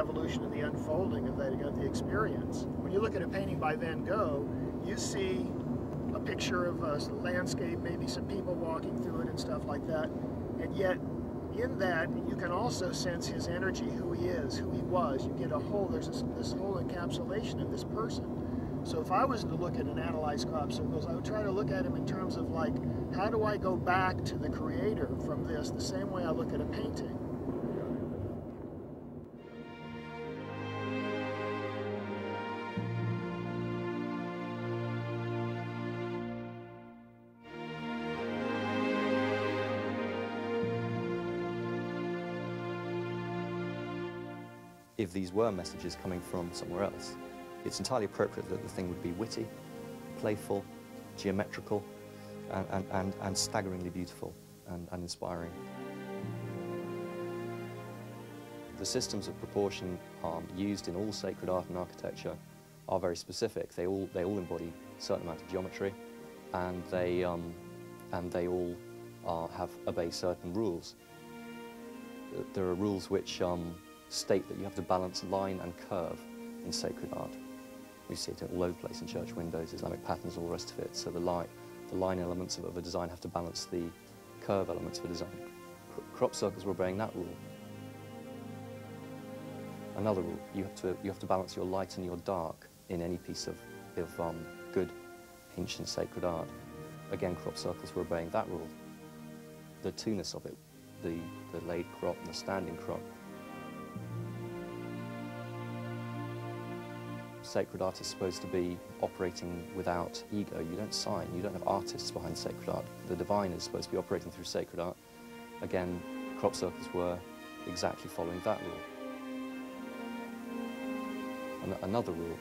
evolution and the unfolding of that of the experience. When you look at a painting by Van Gogh, you see a picture of a landscape, maybe some people walking through it and stuff like that, and yet in that, you can also sense his energy, who he is, who he was. You get a whole, there's this, this whole encapsulation of this person. So if I was to look at and analyze crop circles, I would try to look at him in terms of like, how do I go back to the creator from this, the same way I look at a painting. If these were messages coming from somewhere else, it's entirely appropriate that the thing would be witty, playful, geometrical, and, and, and, and staggeringly beautiful and, and inspiring. The systems of proportion um, used in all sacred art and architecture are very specific. They all, they all embody a certain amount of geometry, and they, um, and they all uh, have obey certain rules. There are rules which um, state that you have to balance line and curve in sacred art. We see it all over the place in church windows, Islamic patterns, all the rest of it. So the line, the line elements of, a design have to balance the curve elements of a design. Cr crop circles were obeying that rule. Another rule, you have to, you have to balance your light and your dark in any piece of, of um, good ancient sacred art. Again, crop circles were obeying that rule. The two-ness of it, the, the laid crop and the standing crop. Sacred art is supposed to be operating without ego. You don't sign, you don't have artists behind sacred art. The divine is supposed to be operating through sacred art. Again, crop circles were exactly following that rule. An another rule,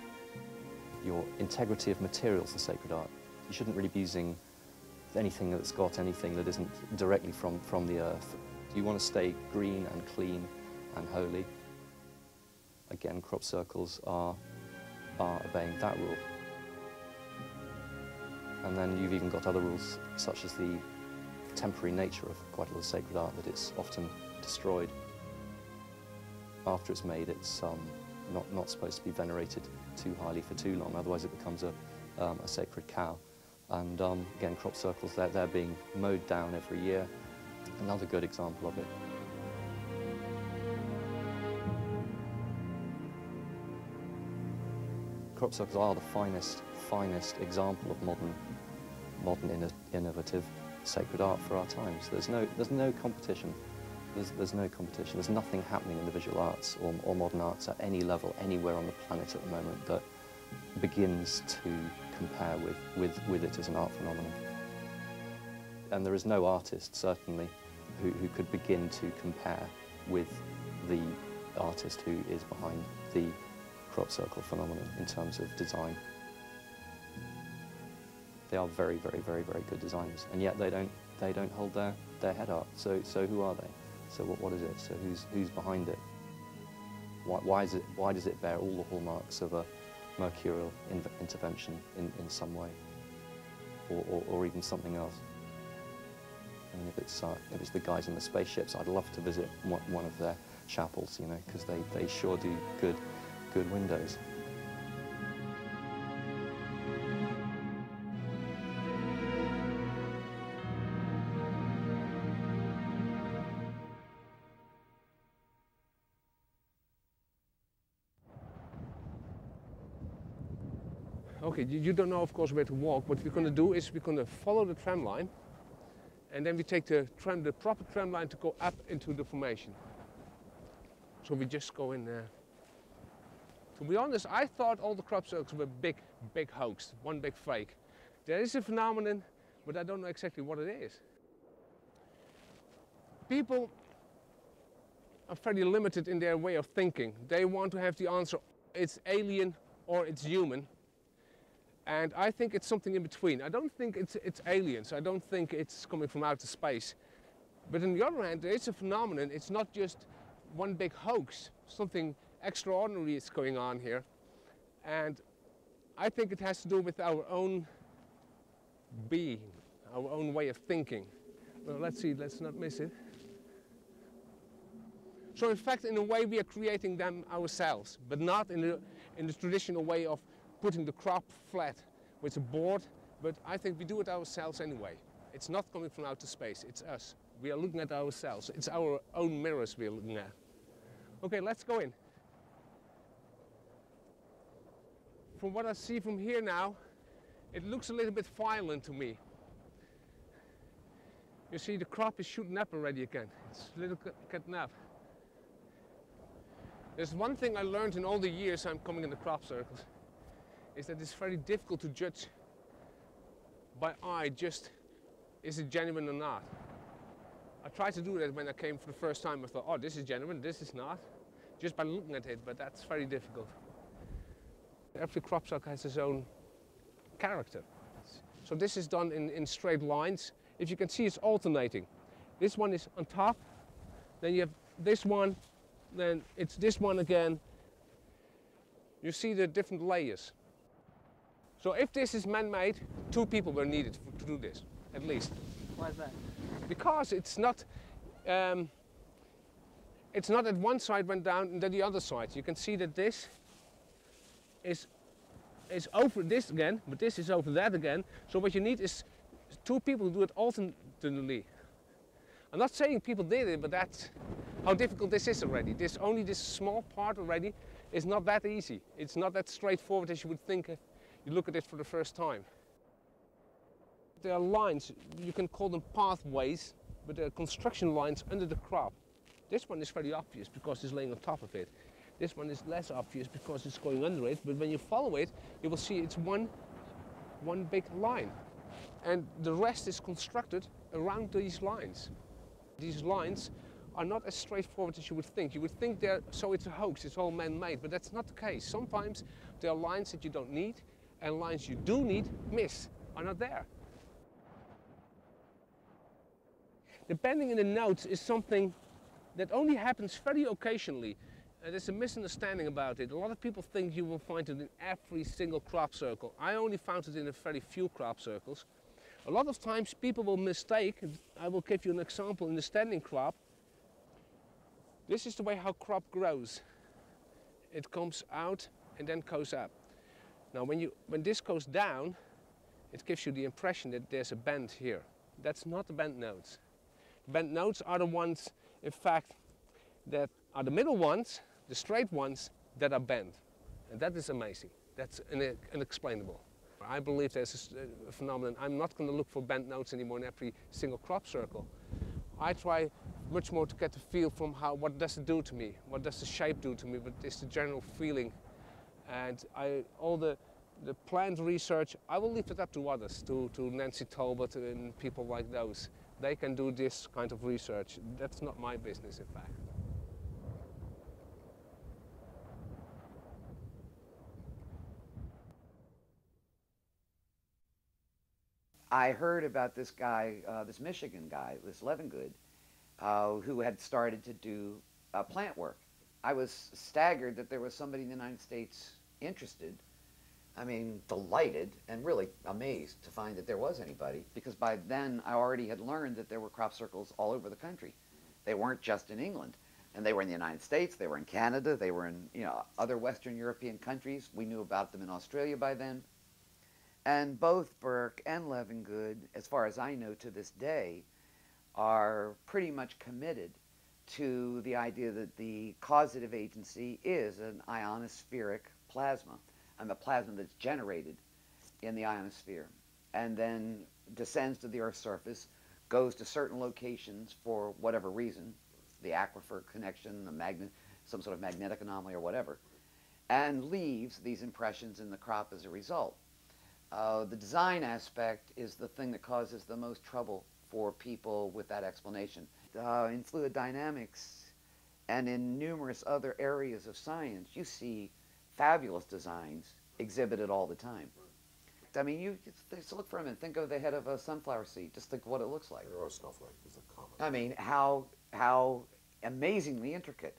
your integrity of materials in sacred art. You shouldn't really be using anything that's got anything that isn't directly from, from the earth. You want to stay green and clean and holy. Again, crop circles are, are obeying that rule. And then you've even got other rules, such as the temporary nature of quite a lot of sacred art, that it's often destroyed. After it's made, it's um, not, not supposed to be venerated too highly for too long, otherwise it becomes a, um, a sacred cow. And um, again, crop circles, they're, they're being mowed down every year. Another good example of it. Crop circles are the finest, finest example of modern, modern inno innovative sacred art for our times. There's no, there's no competition. There's, there's no competition. There's nothing happening in the visual arts or, or modern arts at any level, anywhere on the planet at the moment that begins to compare with, with, with it as an art phenomenon. And there is no artist, certainly, who, who could begin to compare with the artist who is behind the crop circle phenomenon in terms of design. They are very, very, very, very good designers, and yet they don't, they don't hold their, their head up. So, so who are they? So what, what is it? So who's, who's behind it? Why, why, is it? why does it bear all the hallmarks of a mercurial intervention in, in some way, or, or, or, even something else? I mean, if it's, uh, if it's the guys in the spaceships, I'd love to visit one, one of their chapels, you know, because they, they sure do good, good windows. Okay, you don't know, of course, where to walk. What we're going to do is we're going to follow the tram line, and then we take the tram, the proper tram line to go up into the formation. So we just go in there. To be honest, I thought all the crop circles were big, big hoax, one big fake. There is a phenomenon, but I don't know exactly what it is. People are fairly limited in their way of thinking. They want to have the answer, it's alien or it's human. And I think it's something in between. I don't think it's, it's aliens. I don't think it's coming from outer space. But on the other hand, there is a phenomenon. It's not just one big hoax. Something extraordinary is going on here. And I think it has to do with our own being, our own way of thinking. Well, let's see, let's not miss it. So in fact, in a way, we are creating them ourselves, but not in the, in the traditional way of putting the crop flat with a board, but I think we do it ourselves anyway. It's not coming from outer space, it's us. We are looking at ourselves. It's our own mirrors we are looking at. Okay, let's go in. From what I see from here now, it looks a little bit violent to me. You see the crop is shooting up already again. It's a little getting up. There's one thing I learned in all the years I'm coming in the crop circles is that it's very difficult to judge by eye just is it genuine or not. I tried to do that when I came for the first time. I thought, oh, this is genuine, this is not, just by looking at it, but that's very difficult. Every crop circle has its own character. So this is done in, in straight lines. If you can see, it's alternating. This one is on top, then you have this one, then it's this one again. You see the different layers. So if this is man-made, two people were needed to do this, at least. Why is that? Because it's not, um, it's not that one side went down and then the other side. You can see that this is, is over this again, but this is over that again. So what you need is two people to do it alternately. I'm not saying people did it, but that's how difficult this is already. This only this small part already is not that easy. It's not that straightforward as you would think if you look at it for the first time. There are lines, you can call them pathways, but there are construction lines under the crop. This one is very obvious because it's laying on top of it. This one is less obvious because it's going under it, but when you follow it, you will see it's one, one big line. And the rest is constructed around these lines. These lines are not as straightforward as you would think. You would think they're, so it's a hoax, it's all man-made, but that's not the case. Sometimes there are lines that you don't need, and lines you do need, miss, are not there. The bending in the nodes is something that only happens very occasionally. Uh, there's a misunderstanding about it. A lot of people think you will find it in every single crop circle. I only found it in a very few crop circles. A lot of times people will mistake, I will give you an example in the standing crop. This is the way how crop grows. It comes out and then goes up. Now when, you, when this goes down, it gives you the impression that there's a bend here. That's not the bent nodes. Bent nodes are the ones, in fact, that are the middle ones, the straight ones, that are bent. And that is amazing. That's unexplainable. I believe there's a, uh, phenomenon. I'm not going to look for bent nodes anymore in every single crop circle. I try much more to get a feel from how, what does it do to me? What does the shape do to me? But it's the general feeling. And I, all the, the plant research, I will leave it up to others, to, to Nancy Talbott and people like those. They can do this kind of research. That's not my business, in fact. I heard about this guy, uh, this Michigan guy, this Levengood, uh, who had started to do uh, plant work. I was staggered that there was somebody in the United States interested I mean, delighted and really amazed to find that there was anybody because by then I already had learned that there were crop circles all over the country. They weren't just in England. And they were in the United States, they were in Canada, they were in you know, other Western European countries. We knew about them in Australia by then. And both Burke and Levengood, as far as I know to this day, are pretty much committed to the idea that the causative agency is an ionospheric plasma and the plasma that's generated in the ionosphere and then descends to the Earth's surface, goes to certain locations for whatever reason, the aquifer connection, the magnet, some sort of magnetic anomaly or whatever, and leaves these impressions in the crop as a result. Uh, the design aspect is the thing that causes the most trouble for people with that explanation. Uh, in fluid dynamics and in numerous other areas of science, you see fabulous designs exhibited all the time. I mean, you just look for them and think of the head of a sunflower seed. Just think what it looks like. Or a snowflake is a common. I mean, how how amazingly intricate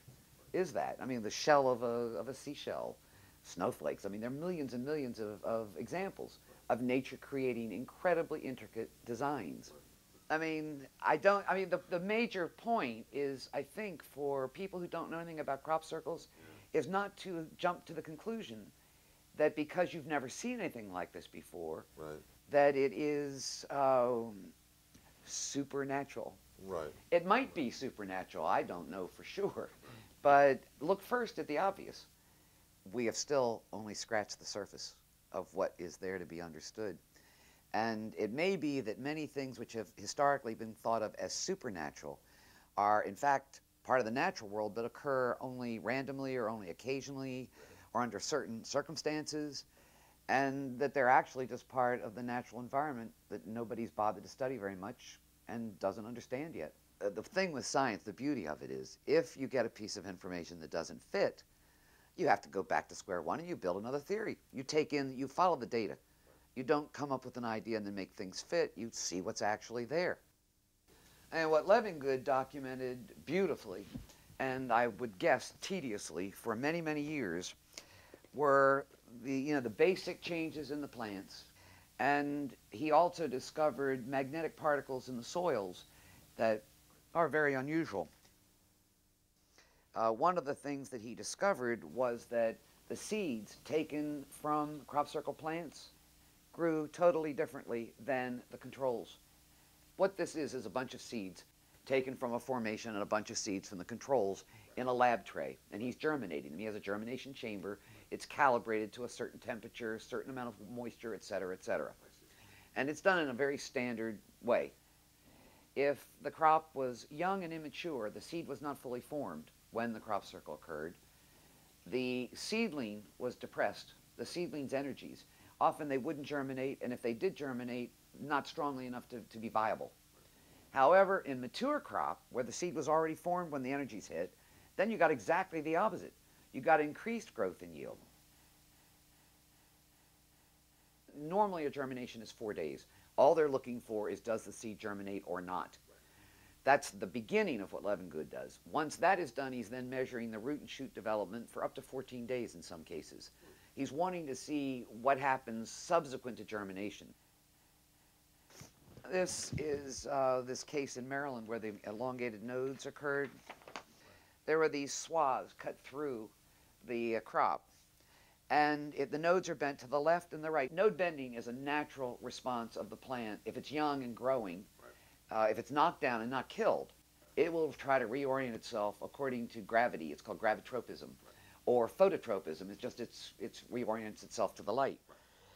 is that? I mean, the shell of a of a seashell, snowflakes. I mean, there are millions and millions of, of examples of nature creating incredibly intricate designs. I mean, I don't. I mean, the the major point is, I think, for people who don't know anything about crop circles, is not to jump to the conclusion that because you've never seen anything like this before, right. that it is um, supernatural. Right. It might be supernatural. I don't know for sure. But look first at the obvious. We have still only scratched the surface of what is there to be understood. And it may be that many things which have historically been thought of as supernatural are, in fact, part of the natural world, but occur only randomly or only occasionally or under certain circumstances, and that they're actually just part of the natural environment that nobody's bothered to study very much and doesn't understand yet. Uh, the thing with science, the beauty of it is, if you get a piece of information that doesn't fit, you have to go back to square one and you build another theory. You take in, you follow the data. You don't come up with an idea and then make things fit. You see what's actually there. And what Levengood documented beautifully, and I would guess tediously for many, many years, were the, you know, the basic changes in the plants. And he also discovered magnetic particles in the soils that are very unusual. Uh, one of the things that he discovered was that the seeds taken from crop circle plants grew totally differently than the controls. What this is is a bunch of seeds taken from a formation and a bunch of seeds from the controls in a lab tray. And he's germinating them. He has a germination chamber. It's calibrated to a certain temperature, a certain amount of moisture, et cetera, et cetera. And it's done in a very standard way. If the crop was young and immature, the seed was not fully formed when the crop circle occurred, the seedling was depressed, the seedling's energies. Often they wouldn't germinate, and if they did germinate, not strongly enough to, to be viable. However, in mature crop, where the seed was already formed when the energies hit, then you got exactly the opposite. You got increased growth and yield. Normally a germination is four days. All they're looking for is does the seed germinate or not. That's the beginning of what Levengood does. Once that is done, he's then measuring the root and shoot development for up to 14 days in some cases. He's wanting to see what happens subsequent to germination. This is uh, this case in Maryland where the elongated nodes occurred. There were these swaths cut through the uh, crop, and it, the nodes are bent to the left and the right. Node bending is a natural response of the plant. If it's young and growing, uh, if it's knocked down and not killed, it will try to reorient itself according to gravity. It's called gravitropism. Or phototropism, it's just it's, it reorients itself to the light.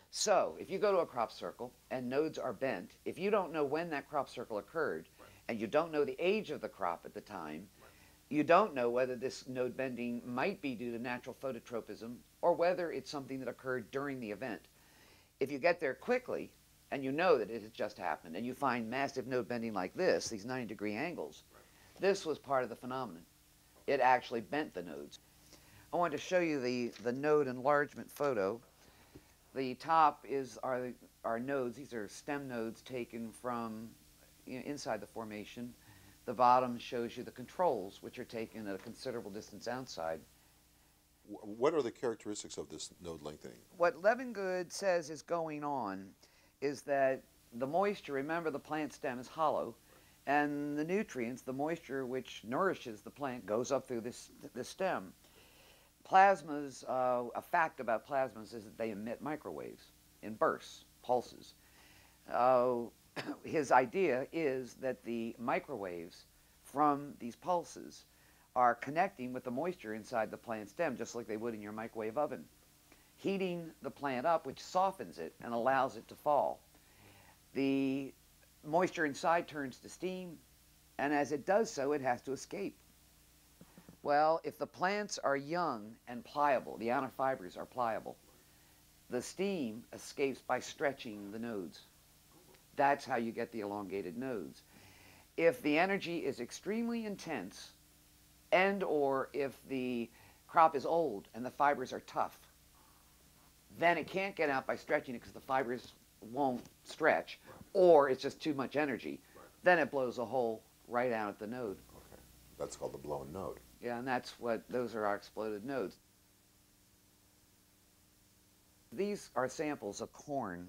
So, if you go to a crop circle and nodes are bent, if you don't know when that crop circle occurred, and you don't know the age of the crop at the time, you don't know whether this node bending might be due to natural phototropism or whether it's something that occurred during the event. If you get there quickly and you know that it has just happened and you find massive node bending like this, these 90 degree angles, this was part of the phenomenon. It actually bent the nodes. I want to show you the, the node enlargement photo. The top is our, our nodes. These are stem nodes taken from you know, inside the formation. The bottom shows you the controls, which are taken at a considerable distance outside. What are the characteristics of this node lengthening? What Levengood says is going on is that the moisture, remember the plant stem is hollow, and the nutrients, the moisture which nourishes the plant, goes up through this, this stem. Plasmas, uh, a fact about plasmas is that they emit microwaves in bursts, pulses. Uh, his idea is that the microwaves from these pulses are connecting with the moisture inside the plant stem, just like they would in your microwave oven, heating the plant up, which softens it and allows it to fall. The moisture inside turns to steam, and as it does so, it has to escape. Well, if the plants are young and pliable, the outer fibers are pliable, the steam escapes by stretching the nodes. That's how you get the elongated nodes. If the energy is extremely intense, and or if the crop is old and the fibers are tough, then it can't get out by stretching it because the fibers won't stretch, or it's just too much energy. Then it blows a hole right out at the node. Okay. That's called the blown node. Yeah, and that's what, those are our exploded nodes. These are samples of corn.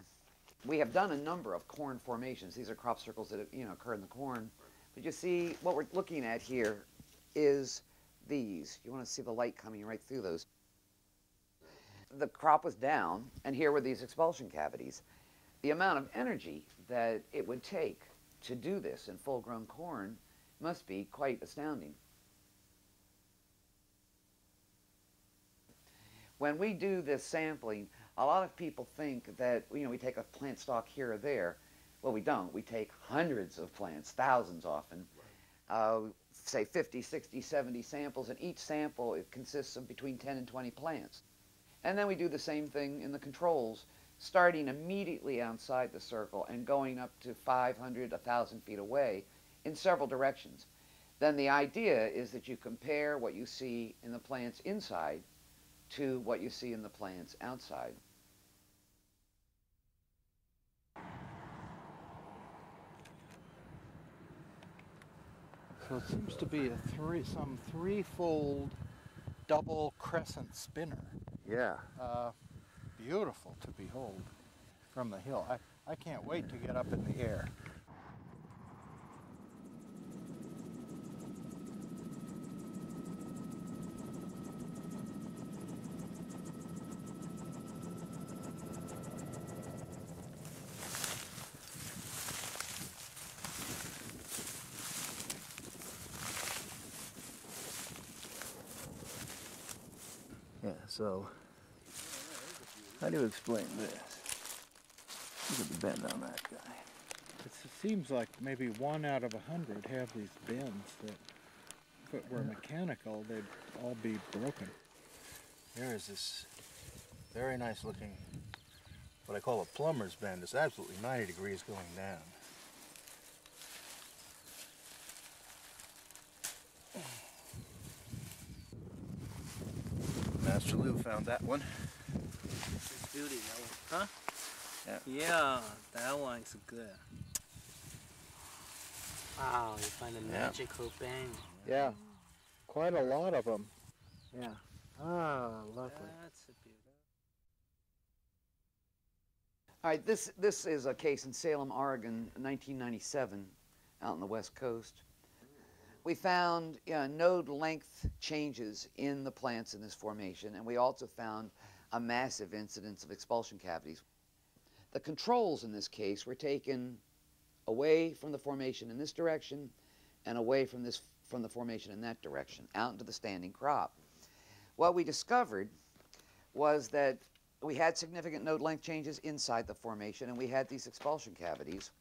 We have done a number of corn formations. These are crop circles that you know occur in the corn. But you see, what we're looking at here is these. You want to see the light coming right through those. The crop was down, and here were these expulsion cavities. The amount of energy that it would take to do this in full-grown corn must be quite astounding. When we do this sampling, a lot of people think that you know we take a plant stock here or there. Well, we don't. We take hundreds of plants, thousands often, uh, say 50, 60, 70 samples, and each sample it consists of between 10 and 20 plants. And then we do the same thing in the controls, starting immediately outside the circle and going up to 500, 1,000 feet away in several directions. Then the idea is that you compare what you see in the plants inside to what you see in the plants outside. So it seems to be a three, some threefold double crescent spinner. Yeah. Uh, beautiful to behold from the hill. I, I can't wait to get up in the air. So, how do you explain this? Look at the bend on that guy. It seems like maybe one out of a hundred have these bends that, if it were mechanical, they'd all be broken. Here is this very nice looking, what I call a plumber's bend. It's absolutely 90 degrees going down. Found that one. Beauty, that one. Huh? Yeah. Yeah, that one's good. Wow, you find a Yeah. magical bend. Yeah, quite a lot of them. Yeah. Ah, lovely. That's a beauty. All right, this, this is a case in Salem, Oregon, 1997, out on the west coast. We found uh, node length changes in the plants in this formation, and we also found a massive incidence of expulsion cavities. The controls in this case were taken away from the formation in this direction and away from, this, from the formation in that direction, out into the standing crop. What we discovered was that we had significant node length changes inside the formation and we had these expulsion cavities.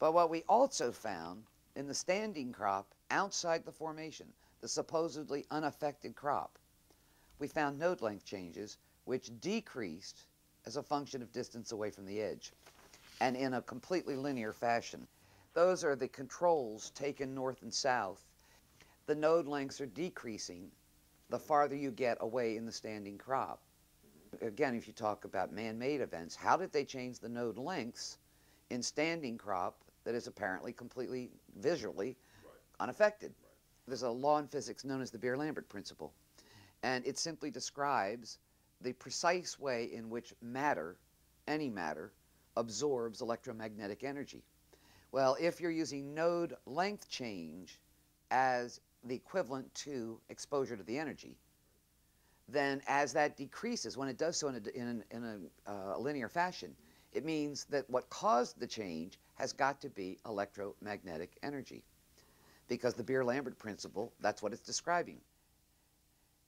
But what we also found in the standing crop outside the formation, the supposedly unaffected crop, we found node length changes which decreased as a function of distance away from the edge and in a completely linear fashion. Those are the controls taken north and south. The node lengths are decreasing the farther you get away in the standing crop. Again, if you talk about man-made events, how did they change the node lengths in standing crop that is apparently completely visually unaffected? There's a law in physics known as the Beer-Lambert principle, and it simply describes the precise way in which matter, any matter, absorbs electromagnetic energy. Well, if you're using node length change as the equivalent to exposure to the energy, then as that decreases, when it does so in a, in, in a uh, linear fashion, it means that what caused the change has got to be electromagnetic energy. Because the Beer-Lambert principle, that's what it's describing.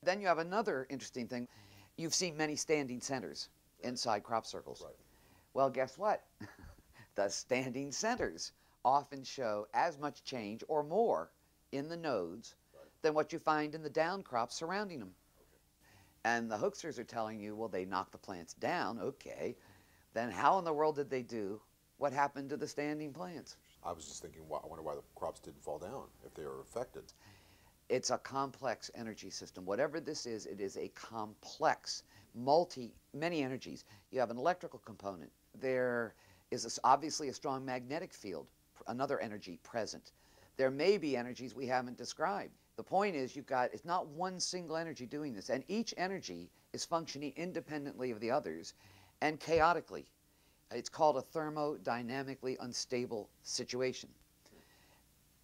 Then you have another interesting thing. You've seen many standing centers inside crop circles. Right. Well, guess what? the standing centers often show as much change or more in the nodes than what you find in the down crops surrounding them. And the hoaxers are telling you, well, they knocked the plants down. Okay. Then how in the world did they do what happened to the standing plants? I was just thinking, why, I wonder why the crops didn't fall down if they were affected. It's a complex energy system. Whatever this is, it is a complex, multi, many energies. You have an electrical component. There is a, obviously a strong magnetic field, another energy present. There may be energies we haven't described. The point is you've got, it's not one single energy doing this, and each energy is functioning independently of the others and chaotically. It's called a thermodynamically unstable situation.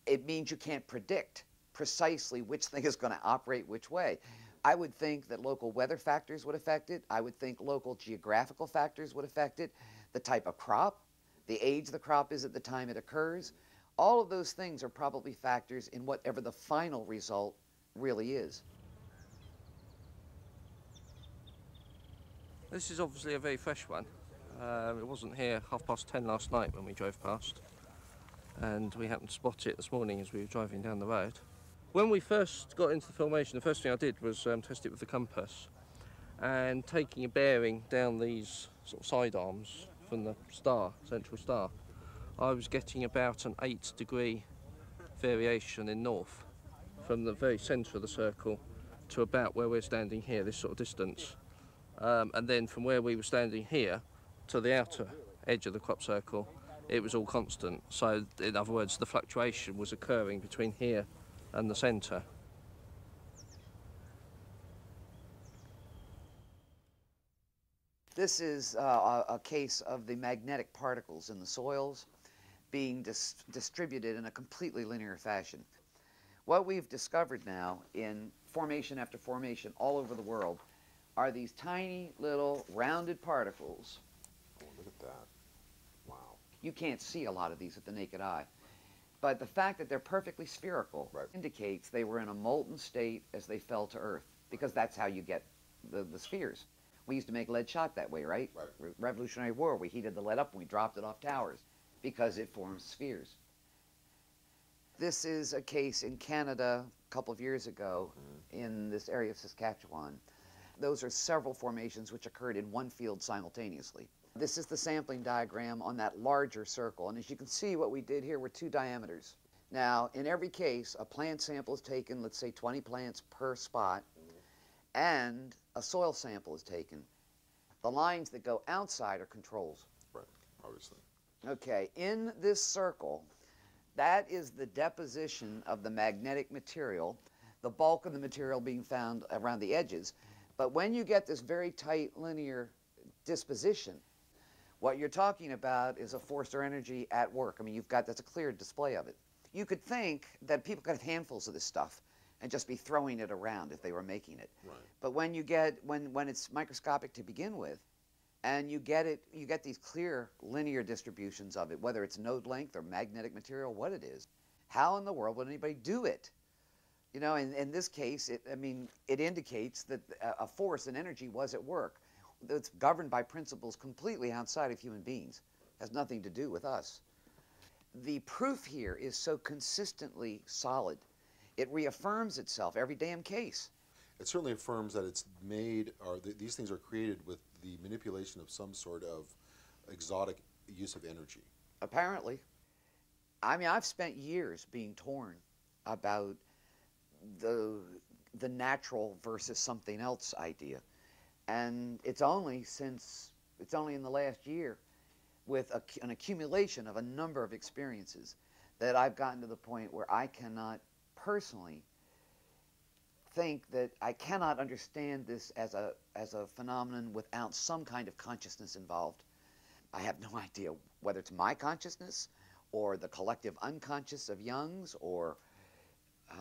It means you can't predict precisely which thing is going to operate which way. I would think that local weather factors would affect it. I would think local geographical factors would affect it. The type of crop, the age the crop is at the time it occurs. All of those things are probably factors in whatever the final result really is. This is obviously a very fresh one. Um, it wasn't here half past ten last night when we drove past, and we happened to spot it this morning as we were driving down the road. When we first got into the formation, the first thing I did was um, test it with the compass, and taking a bearing down these sort of side arms from the star, central star, I was getting about an eight degree variation in north from the very centre of the circle to about where we're standing here, this sort of distance. Um, and then from where we were standing here to the outer edge of the crop circle, it was all constant. So, in other words, the fluctuation was occurring between here and the centre. This is uh, a, case of the magnetic particles in the soils being dis distributed in a completely linear fashion. What we've discovered now in formation after formation all over the world are these tiny little rounded particles. That. Wow. You can't see a lot of these with the naked eye. But the fact that they're perfectly spherical indicates they were in a molten state as they fell to Earth, because that's how you get the, the spheres. We used to make lead shot that way, right? Re- Revolutionary War, we heated the lead up and we dropped it off towers because it forms spheres. This is a case in Canada a couple of years ago mm-hmm. in this area of Saskatchewan. Those are several formations which occurred in one field simultaneously. This is the sampling diagram on that larger circle. And as you can see, what we did here were two diameters. Now, in every case, a plant sample is taken, let's say 20 plants per spot, and a soil sample is taken. The lines that go outside are controls. Right, obviously. Okay, in this circle, that is the deposition of the magnetic material, the bulk of the material being found around the edges. But when you get this very tight linear disposition, what you're talking about is a force or energy at work. I mean, you've got that's a clear display of it. You could think that people could have handfuls of this stuff and just be throwing it around if they were making it. Right. But when you get when when it's microscopic to begin with, and you get it, you get these clear linear distributions of it, whether it's node length or magnetic material, what it is. How in the world would anybody do it? You know, in, in this case, it, I mean, it indicates that a, a force and energy was at work. It's governed by principles completely outside of human beings. Has nothing to do with us. The proof here is so consistently solid. It reaffirms itself every damn case. It certainly affirms that it's made, or th- these things are created with the manipulation of some sort of exotic use of energy. Apparently. I mean, I've spent years being torn about the the natural versus something else idea. And it's only since it's only in the last year with a, an accumulation of a number of experiences that I've gotten to the point where I cannot personally think that I cannot understand this as a as a phenomenon without some kind of consciousness involved. I have no idea whether it's my consciousness or the collective unconscious of Jung's or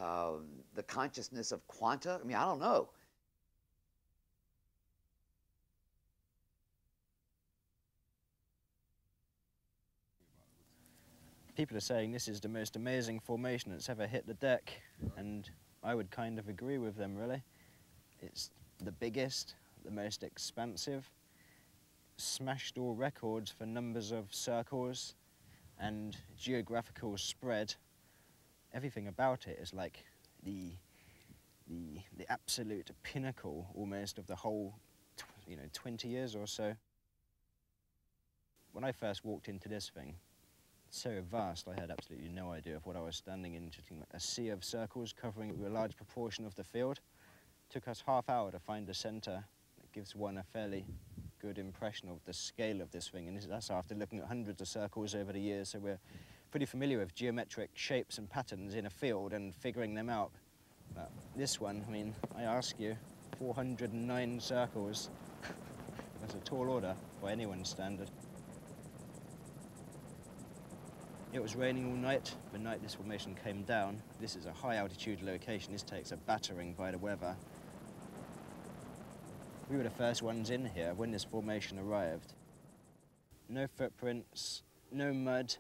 um, the consciousness of quanta. I mean, I don't know. People are saying this is the most amazing formation that's ever hit the deck, and I would kind of agree with them, really. It's the biggest, the most expansive, smashed all records for numbers of circles and geographical spread. Everything about it is like the, the, the absolute pinnacle almost of the whole, you know, 20 years or so. When I first walked into this thing, so vast, I had absolutely no idea of what I was standing in. Just a sea of circles covering a large proportion of the field. It took us half hour to find the centre. It gives one a fairly good impression of the scale of this thing, and that's after looking at hundreds of circles over the years. So we're pretty familiar with geometric shapes and patterns in a field and figuring them out. But this one, I mean, I ask you, 409 circles. that's a tall order by anyone's standard. It was raining all night. The night this formation came down, this is a high altitude location. This takes a battering by the weather. We were the first ones in here when this formation arrived. No footprints, no mud,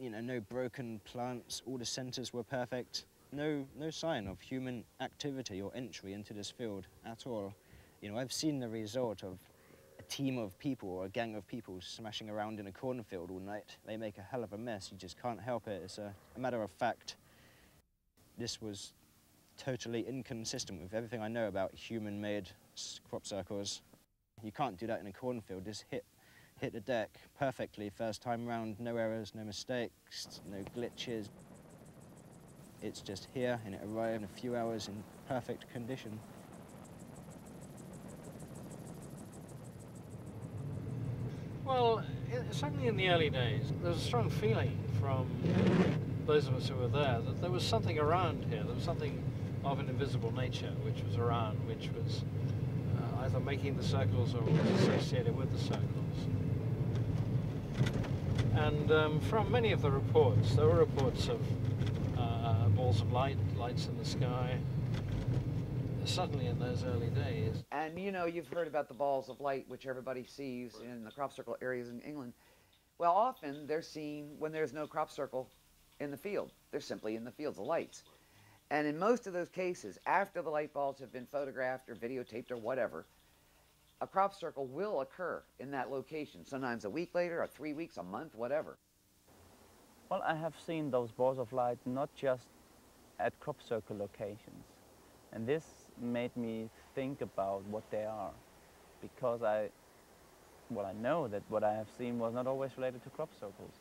you know, no broken plants. All the centers were perfect. No, no sign of human activity or entry into this field at all. You know, I've seen the result of team of people or a gang of people smashing around in a cornfield all night. They make a hell of a mess. You just can't help it. It's a, a matter of fact. This was totally inconsistent with everything I know about human-made crop circles. You can't do that in a cornfield. Just hit, hit the deck perfectly first time round. No errors, no mistakes, no glitches. It's just here, and it arrived in a few hours in perfect condition. Well, certainly in the early days, there was a strong feeling from those of us who were there that there was something around here. There was something of an invisible nature which was around, which was uh, either making the circles or was associated with the circles. And um, from many of the reports, there were reports of uh, balls of light, lights in the sky, certainly in those early days. And you know, you've heard about the balls of light, which everybody sees in the crop circle areas in England. Well, often they're seen when there's no crop circle in the field. They're simply in the fields, of lights. And in most of those cases, after the light balls have been photographed or videotaped or whatever, a crop circle will occur in that location, sometimes a week later, or three weeks, a month, whatever. Well, I have seen those balls of light not just at crop circle locations. And this made me think about what they are. Because I, well, I know that what I have seen was not always related to crop circles.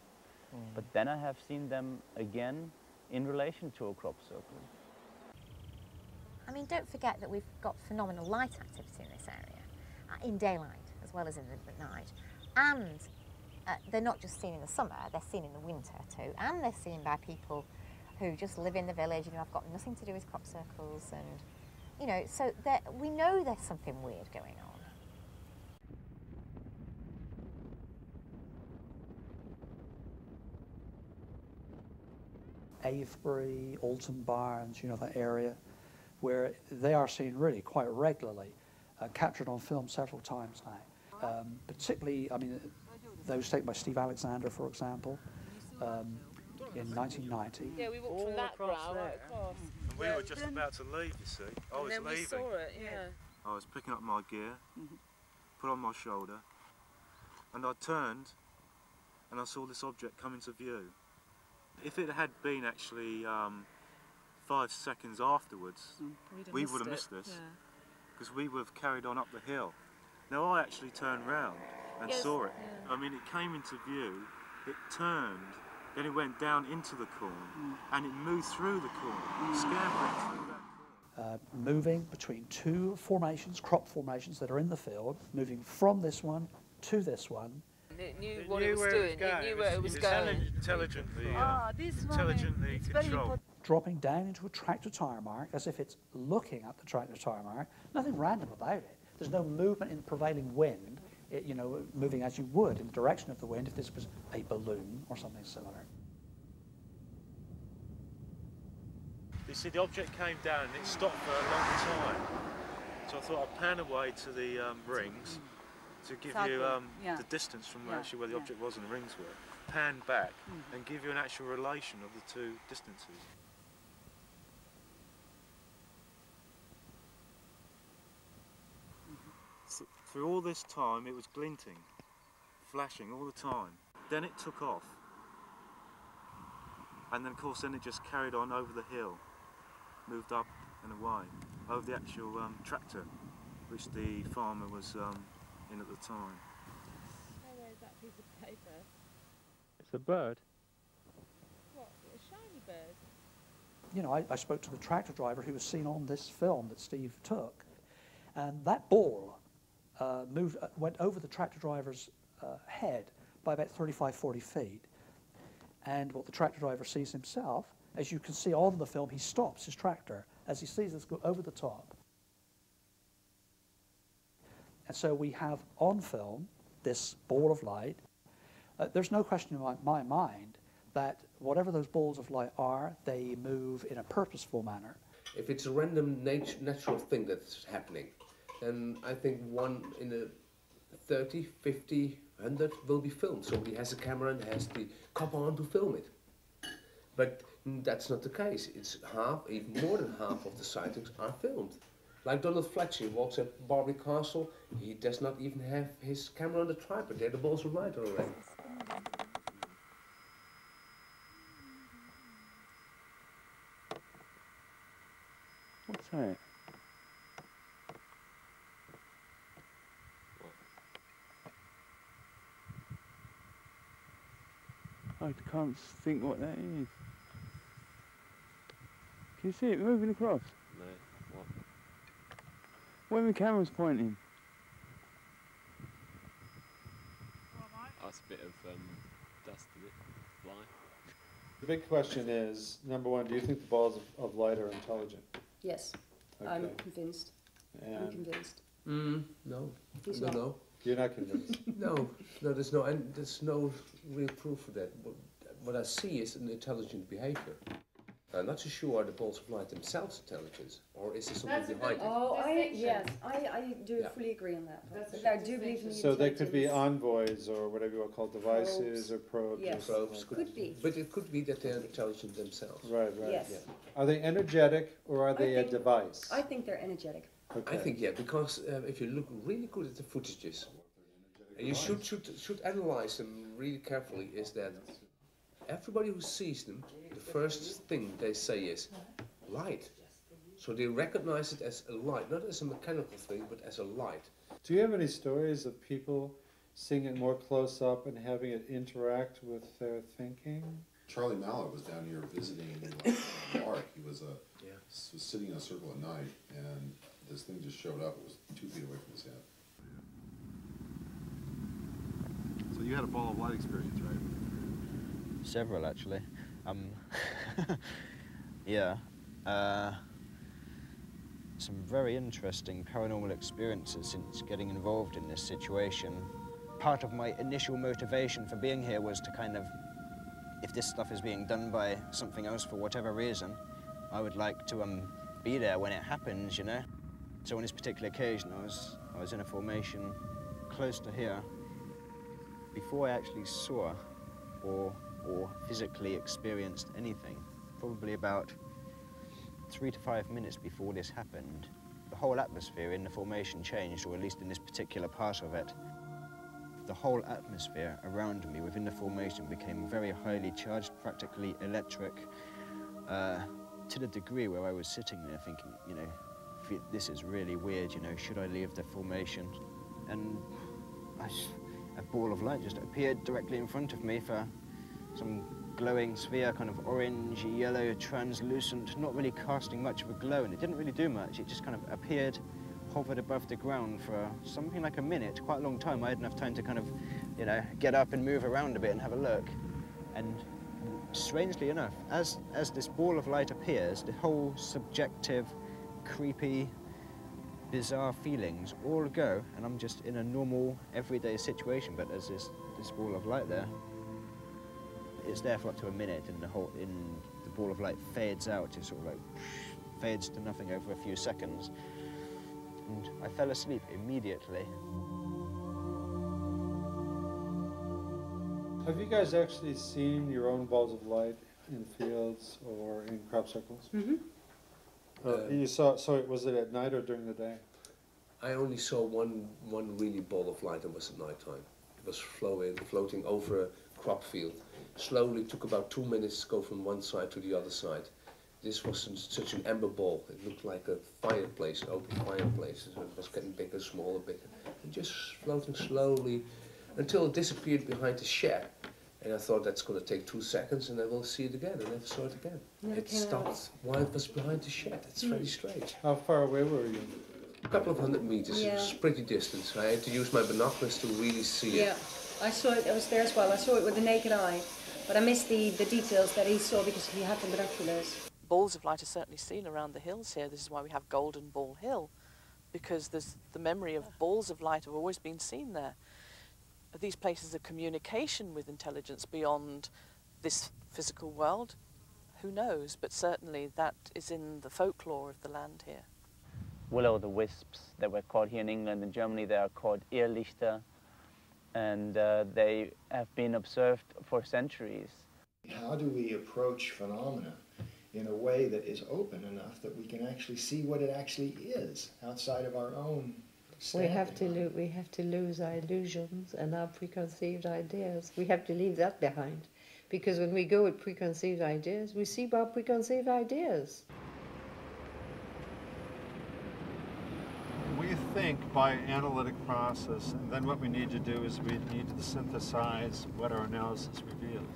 But then I have seen them again in relation to a crop circle. I mean, don't forget that we've got phenomenal light activity in this area, uh, in daylight as well as in the night. And uh, they're not just seen in the summer, they're seen in the winter too. And they're seen by people who just live in the village, you know, have got nothing to do with crop circles. And, you know, so there- we know there's something weird going on. Avebury, Alton Barnes, you know, that area, where they are seen really quite regularly, uh, captured on film several times now. Um, particularly, I mean, those taken by Steve Alexander, for example, um, in 1990. Yeah, we walked from that brow right across. And we were just about to leave, you see. I was then leaving. we saw it, yeah. I was picking up my gear, put on my shoulder, and I turned and I saw this object come into view. If it had been actually um, five seconds afterwards, have we would have it, missed this yeah. because we would have carried on up the hill. Now I actually turned round and Yes, saw it. yeah. I mean, it came into view, it turned, then it went down into the corn, and it moved through the corn, scampering through that. uh, moving between two formations, crop formations that are in the field, moving from this one to this one. And it knew It what knew it was where it doing, was it knew where it was It's going. Intelligently, uh, Ah, this one, intelligently it's very controlled. important. dropping down into a tractor tire mark as if it's looking at the tractor tire mark. Nothing random about it. There's no movement in prevailing wind, it, you know, moving as you would in the direction of the wind if this was a balloon or something similar. You see, the object came down and it stopped for a long time. So I thought I'd pan away to the um, rings to give you um, yeah. the distance from Yeah, actually where the yeah. object was and the rings were. Pan back and give you an actual relation of the two distances. So through all this time, it was glinting, flashing all the time. Then it took off. And then, of course, then it just carried on over the hill, moved up and away, over the actual um, tractor, which the farmer was um, in at the time. Where's that piece of paper? It's a bird. What? A shiny bird? You know, I, I spoke to the tractor driver who was seen on this film that Steve took, and that ball uh, moved, uh, went over the tractor driver's uh, head by about 35, 40 feet. And what the tractor driver sees himself, as you can see on the film, he stops his tractor as he sees this go over the top. And so we have on film this ball of light. Uh, there's no question in my, my mind that whatever those balls of light are, they move in a purposeful manner. If it's a random nat- natural thing that's happening, then I think one in a 30, 50, 100 will be filmed. Somebody has a camera and has the copper on to film it. But that's not the case. It's half, even more than half of the sightings are filmed. Like Donald Fletcher, walks at Barbary Castle, he does not even have his camera on the tripod. There the balls are light are already. What's that? I can't think what that is. Can you see it moving across? No, what? Where the camera's pointing? That's a bit of um, dust in it. Fly. The big question is, number one, do you think the balls of, of light are intelligent? Yes, I'm Okay. convinced. I'm convinced. Mm, no, He's no, not. no. you're not convinced? No, no, there's no, and there's no real proof for that. What, what I see is an intelligent behavior. I'm not so sure are the balls of light themselves intelligent, or is there something That's behind good- it? Oh, I, yes, I, I do Yeah. fully agree on that. That's I do believe in So they could be envoys or whatever you want to call devices Probes. or probes. Yes. something Probes could, Could be. but it could be that they're intelligent themselves. Right, right. Yes. Yeah. Are they energetic or are they a device? I think they're energetic. Okay. I think yeah, because uh, if you look really good at the footages, and you should should should analyze them really carefully, is that everybody who sees them, the first thing they say is light. So they recognize it as a light, not as a mechanical thing, but as a light. Do you have any stories of people seeing it more close up and having it interact with their thinking? Charlie Mallet was down here visiting in like, the park. He was, uh, s- was sitting in a circle at night, and this thing just showed up. It was two feet away from his head. So you had a ball of light experience, right? Several, actually. Um, yeah. Uh, some very interesting paranormal experiences since getting involved in this situation. Part of my initial motivation for being here was to kind of, if this stuff is being done by something else for whatever reason, I would like to um, be there when it happens, you know? So on this particular occasion, I was, I was in a formation close to here. Before I actually saw or, or physically experienced anything, probably about three to five minutes before this happened, the whole atmosphere in the formation changed, or at least in this particular part of it. The whole atmosphere around me within the formation became very highly charged, practically electric, uh, to the degree where I was sitting there thinking, you know, this is really weird, you know, should I leave the formation? And I a ball of light just appeared directly in front of me for some glowing sphere, kind of orange, yellow, translucent, not really casting much of a glow, and it didn't really do much. It just kind of appeared, hovered above the ground for something like a minute, quite a long time. I had enough time to kind of, you know, get up and move around a bit and have a look. And strangely enough, as, as this ball of light appears, the whole subjective, creepy, bizarre feelings all go, and I'm just in a normal, everyday situation, but there's this, this ball of light there. It's there for up to a minute, and the whole in the ball of light fades out. It sort of like fades to nothing over a few seconds, and I fell asleep immediately. Have you guys actually seen your own balls of light in fields or in crop circles? Mhm. Uh, you saw. So was it at night or during the day? I only saw one one really ball of light, and it was at night time. It was flowing, floating over a crop field. Slowly took about two minutes to go from one side to the other side. This was such an amber ball. It looked like a fireplace, an open fireplace. It was getting bigger, smaller, bigger, and just floating slowly until it disappeared behind the shed. And I thought that's going to take two seconds, and I will see it again. I never saw it again. Never it came out. stopped while it was behind the shed. It's hmm. very strange. How far away were you? A couple of hundred meters. It was Yeah. pretty distant. I had to use my binoculars to really see Yeah, it. Yeah, I saw it, I was there as well. I saw it with the naked eye, but I missed the, the details that he saw because he had the binoculars. Balls of light are certainly seen around the hills here. This is why we have Golden Ball Hill, because there's the memory of balls of light have always been seen there. Are these places of communication with intelligence beyond this physical world? Who knows? But certainly that is in the folklore of the land here. Will o' the wisps that were caught here in England and Germany, they are called Irrlichter, and uh, they have been observed for centuries. How do we approach phenomena in a way that is open enough that we can actually see what it actually is outside of our own We have to lo- we have to lose our illusions and our preconceived ideas. We have to leave that behind, because when we go with preconceived ideas, we see our preconceived ideas. We think by analytic process, and then what we need to do is we need to synthesize what our analysis reveals.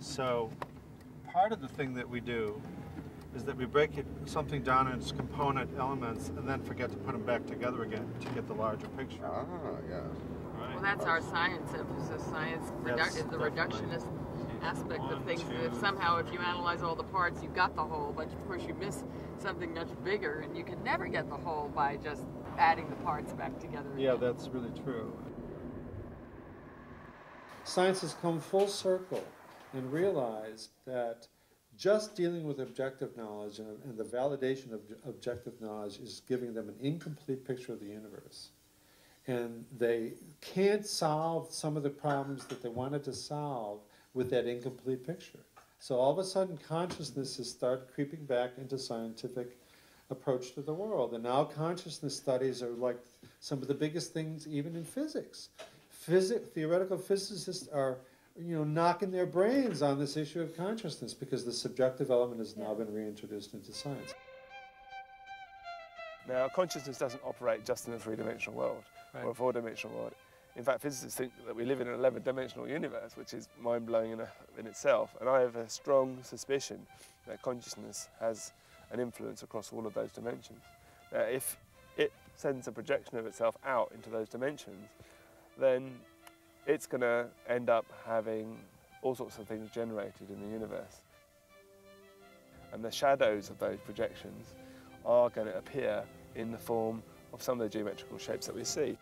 So, part of the thing that we do is that we break it, something down into its component elements and then forget to put them back together again to get the larger picture. Ah, yeah. Well, that's our science emphasis. Science redu- Yes, is the reductionist aspect of One, things. If two. somehow, if you analyze all the parts, you've got the whole, but of course you miss something much bigger, and you can never get the whole by just adding the parts back together. Yeah, that's really true. Science has come full circle and realized that just dealing with objective knowledge and, and the validation of objective knowledge is giving them an incomplete picture of the universe. And they can't solve some of the problems that they wanted to solve with that incomplete picture. So all of a sudden, consciousness has started creeping back into scientific approach to the world. And now consciousness studies are like some of the biggest things even in physics. Physi- theoretical physicists are you know, knocking their brains on this issue of consciousness because the subjective element has now been reintroduced into science. Now, consciousness doesn't operate just in a three-dimensional world or a four-dimensional world. In fact, physicists think that we live in an 11-dimensional universe, which is mind-blowing in, in itself. And I have a strong suspicion that consciousness has an influence across all of those dimensions. Now, if it sends a projection of itself out into those dimensions, then it's going to end up having all sorts of things generated in the universe. And the shadows of those projections are going to appear in the form of some of the geometrical shapes that we see.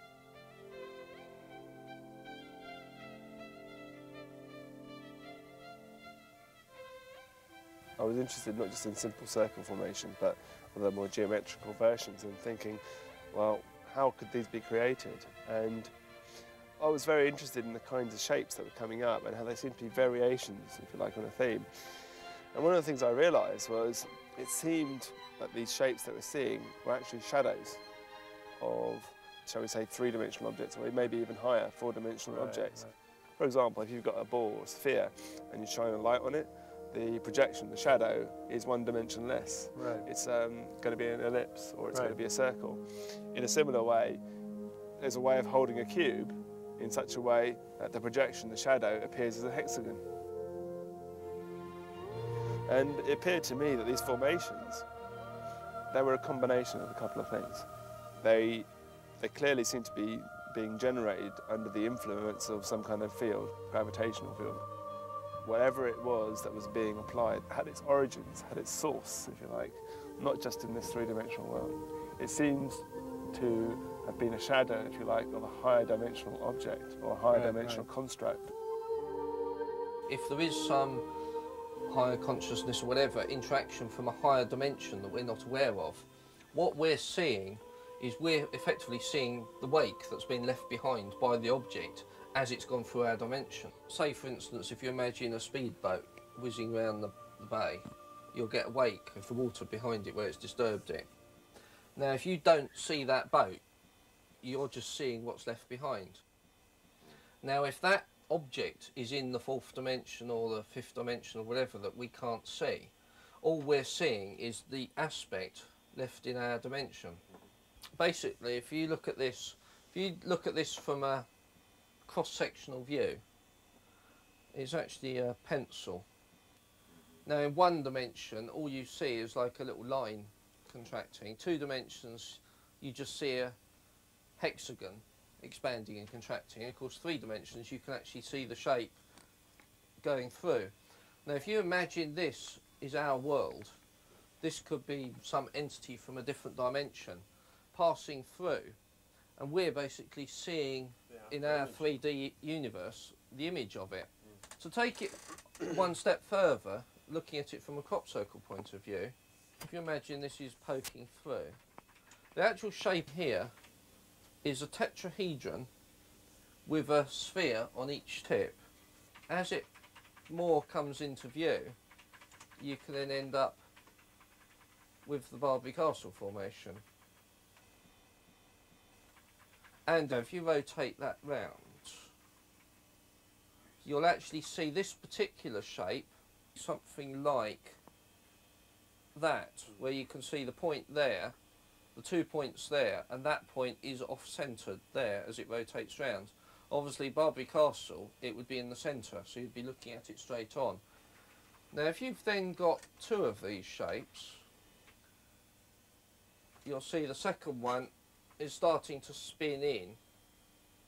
I was interested not just in simple circle formation, but the more geometrical versions and thinking, well, how could these be created? And I was very interested in the kinds of shapes that were coming up and how they seemed to be variations, if you like, on a theme. And one of the things I realised was it seemed that these shapes that we're seeing were actually shadows of, shall we say, three-dimensional objects, or maybe even higher, four-dimensional Right, objects. right. For example, if you've got a ball or a sphere and you shine a light on it, the projection, the shadow, is one dimension less. Right. It's um, going to be an ellipse or it's Right. going to be a circle. In a similar way, there's a way of holding a cube in such a way that the projection, the shadow, appears as a hexagon. And it appeared to me that these formations, they were a combination of a couple of things. They, they clearly seem to be being generated under the influence of some kind of field, gravitational field. Whatever it was that was being applied had its origins, had its source, if you like, not just in this three-dimensional world. It seems to have been a shadow, if you like, of a higher dimensional object or a higher Right, dimensional right. construct. if there is some higher consciousness or whatever interaction from a higher dimension that we're not aware of, what we're seeing is we're effectively seeing the wake that's been left behind by the object as it's gone through our dimension. Say, for instance, if you imagine a speedboat whizzing around the, the bay, you'll get a wake of the water behind it where it's disturbed it. Now, if you don't see that boat, you're just seeing what's left behind. Now, if that object is in the fourth dimension or the fifth dimension or whatever that we can't see, all we're seeing is the aspect left in our dimension. Basically, if you look at this, if you look at this from a cross-sectional view, it's actually a pencil. Now, in one dimension, all you see is like a little line contracting. Two dimensions, you just see a hexagon expanding and contracting. And of course, three dimensions, you can actually see the shape going through. Now, if you imagine this is our world, this could be some entity from a different dimension passing through, and we're basically seeing in our 3D universe the image of it. Mm. So, take it one step further, looking at it from a crop circle point of view, if you imagine this is poking through, the actual shape here is a tetrahedron with a sphere on each tip. As it more comes into view, you can then end up with the Barbary Castle formation. And if you rotate that round, you'll actually see this particular shape, something like that, where you can see the point there, the two points there, and that point is off-centred there as it rotates round. Obviously, Barbary Castle, it would be in the centre, so you'd be looking at it straight on. Now, if you've then got two of these shapes, you'll see the second one is starting to spin in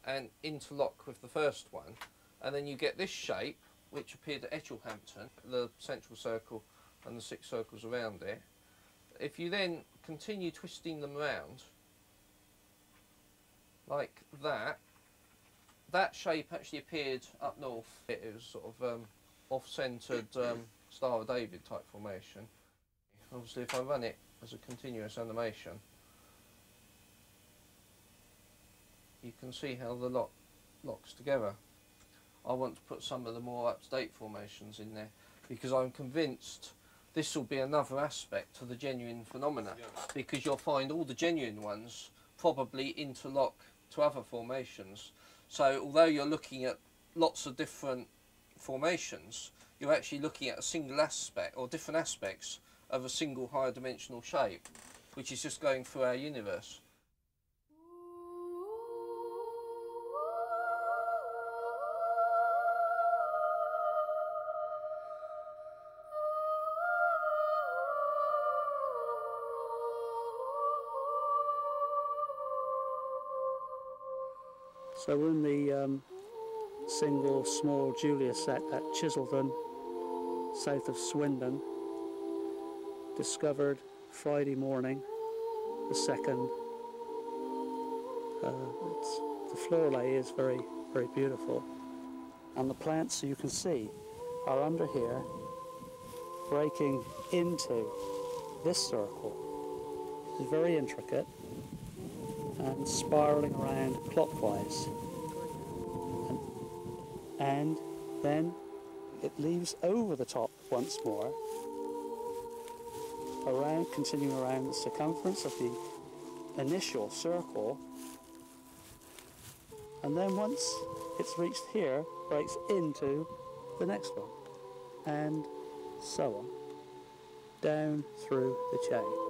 and interlock with the first one, and then you get this shape, which appeared at Etchilhampton, the central circle and the six circles around it. If you then continue twisting them around, like that, that shape actually appeared up north. It was sort of um, off-centred um, Star of David type formation. Obviously if I run it as a continuous animation, you can see how the lot locks together. I want to put some of the more up-to-date formations in there because I'm convinced this will be another aspect to the genuine phenomena because you'll find all the genuine ones probably interlock to other formations. So although you're looking at lots of different formations, you're actually looking at a single aspect or different aspects of a single higher dimensional shape, which is just going through our universe. So we're in the um, single small Julia set at Chiseldon, south of Swindon, discovered Friday morning, the second. Uh, the floor lay is very, very beautiful. And the plants, you can see, are under here, breaking into this circle. It's very intricate and spiraling around clockwise. And, and then it leaves over the top once more, around, continuing around the circumference of the initial circle, and then once it's reached here, breaks into the next one, and so on, down through the chain.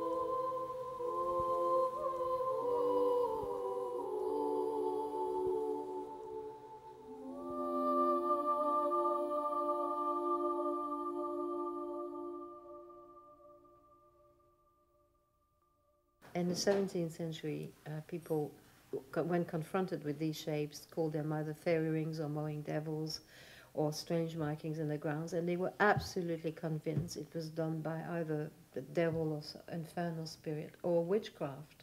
The 17th century, uh, people, when confronted with these shapes, called them either fairy rings or mowing devils or strange markings in the grounds, and they were absolutely convinced it was done by either the devil or infernal spirit or witchcraft,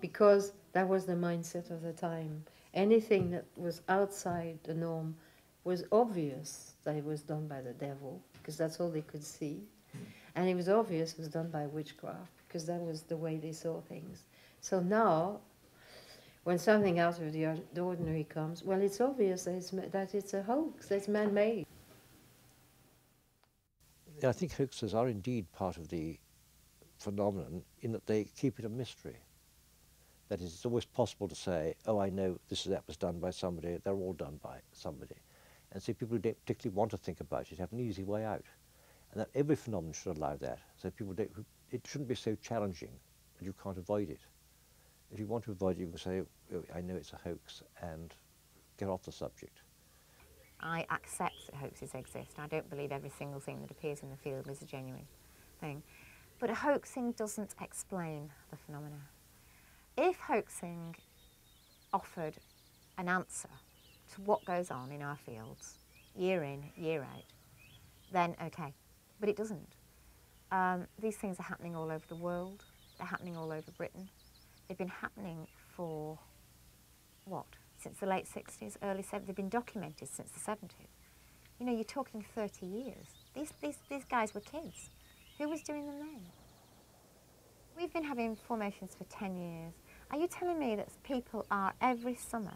because that was the mindset of the time. Anything that was outside the norm was obvious that it was done by the devil, because that's all they could see. And it was obvious it was done by witchcraft because that was the way they saw things. So now, when something out of the, ordinary comes, well, it's obvious that it's, that it's a hoax, that it's man made. Yeah, I think hoaxes are indeed part of the phenomenon in that they keep it a mystery. That is, it's always possible to say, oh, I know this or that was done by somebody, they're all done by somebody. And so people who don't particularly want to think about it have an easy way out. And that every phenomenon should allow that. So people don't, it shouldn't be so challenging that you can't avoid it. If you want to avoid it, you can say, oh, I know it's a hoax, and get off the subject. I accept that hoaxes exist. I don't believe every single thing that appears in the field is a genuine thing. But a hoaxing doesn't explain the phenomena. If hoaxing offered an answer to what goes on in our fields, year in, year out, then okay. But it doesn't. Um, these things are happening all over the world. They're happening all over Britain. They've been happening for, what, since the late 60s, early 70s. They've been documented since the 70s. You know, you're talking 30 years. These, these, these guys were kids. Who was doing them then? We've been having formations for 10 years. Are you telling me that people are every summer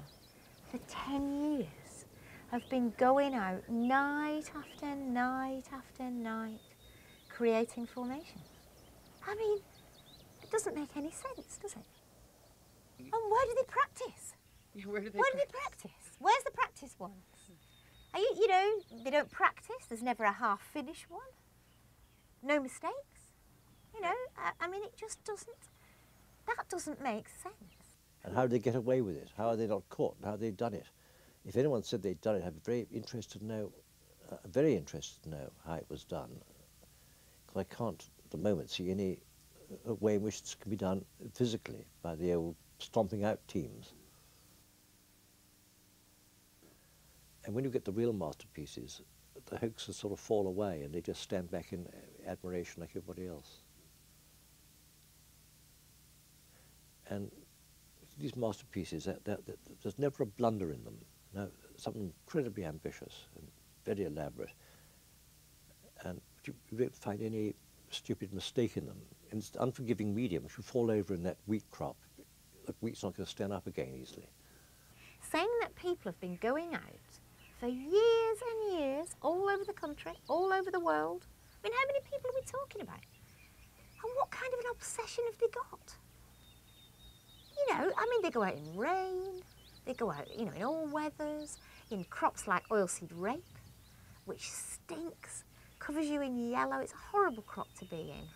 for 10 years have been going out night after night after night creating formations? I mean, it doesn't make any sense, does it? And where do they practice? where do they Where do they practice? Where's the practice ones? Are you, you know, they don't practice. There's never a half-finished one. No mistakes. You know, I, I mean, it just doesn't. That doesn't make sense. And how do they get away with it? How are they not caught? How have they done it? If anyone said they'd done it, I'd be very interested to know, uh, very interested to know how it was done. I can't, at the moment, see any uh, way in which this can be done physically by the old stomping out teams. And when you get the real masterpieces, the hoaxes sort of fall away and they just stand back in admiration like everybody else. And these masterpieces, there's never a blunder in them. No, something incredibly ambitious and very elaborate. Find any stupid mistake in them. And it's the unforgiving medium If you fall over in that wheat crop. The wheat's not going to stand up again easily. Saying that people have been going out for years and years all over the country, all over the world. I mean, how many people are we talking about? And what kind of an obsession have they got? You know, I mean, they go out in rain, they go out, you know, in all weathers, in crops like oilseed rape, which stinks, covers you in yellow. It's a horrible crop to be in.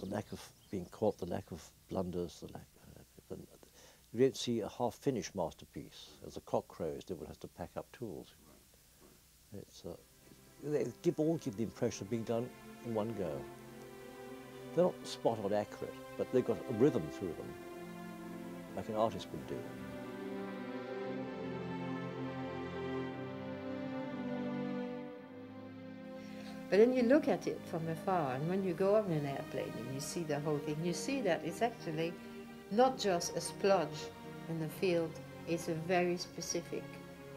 The lack of being caught, the lack of blunders, the lack. Uh, you don't see a half-finished masterpiece. As the cock crows, everyone has to pack up tools. It's, they give, all give the impression of being done in one go. They're not spot on accurate, but they've got a rhythm through them, like an artist would do. But then you look at it from afar, and when you go on an airplane and you see the whole thing, you see that it's actually not just a splodge in the field, it's a very specific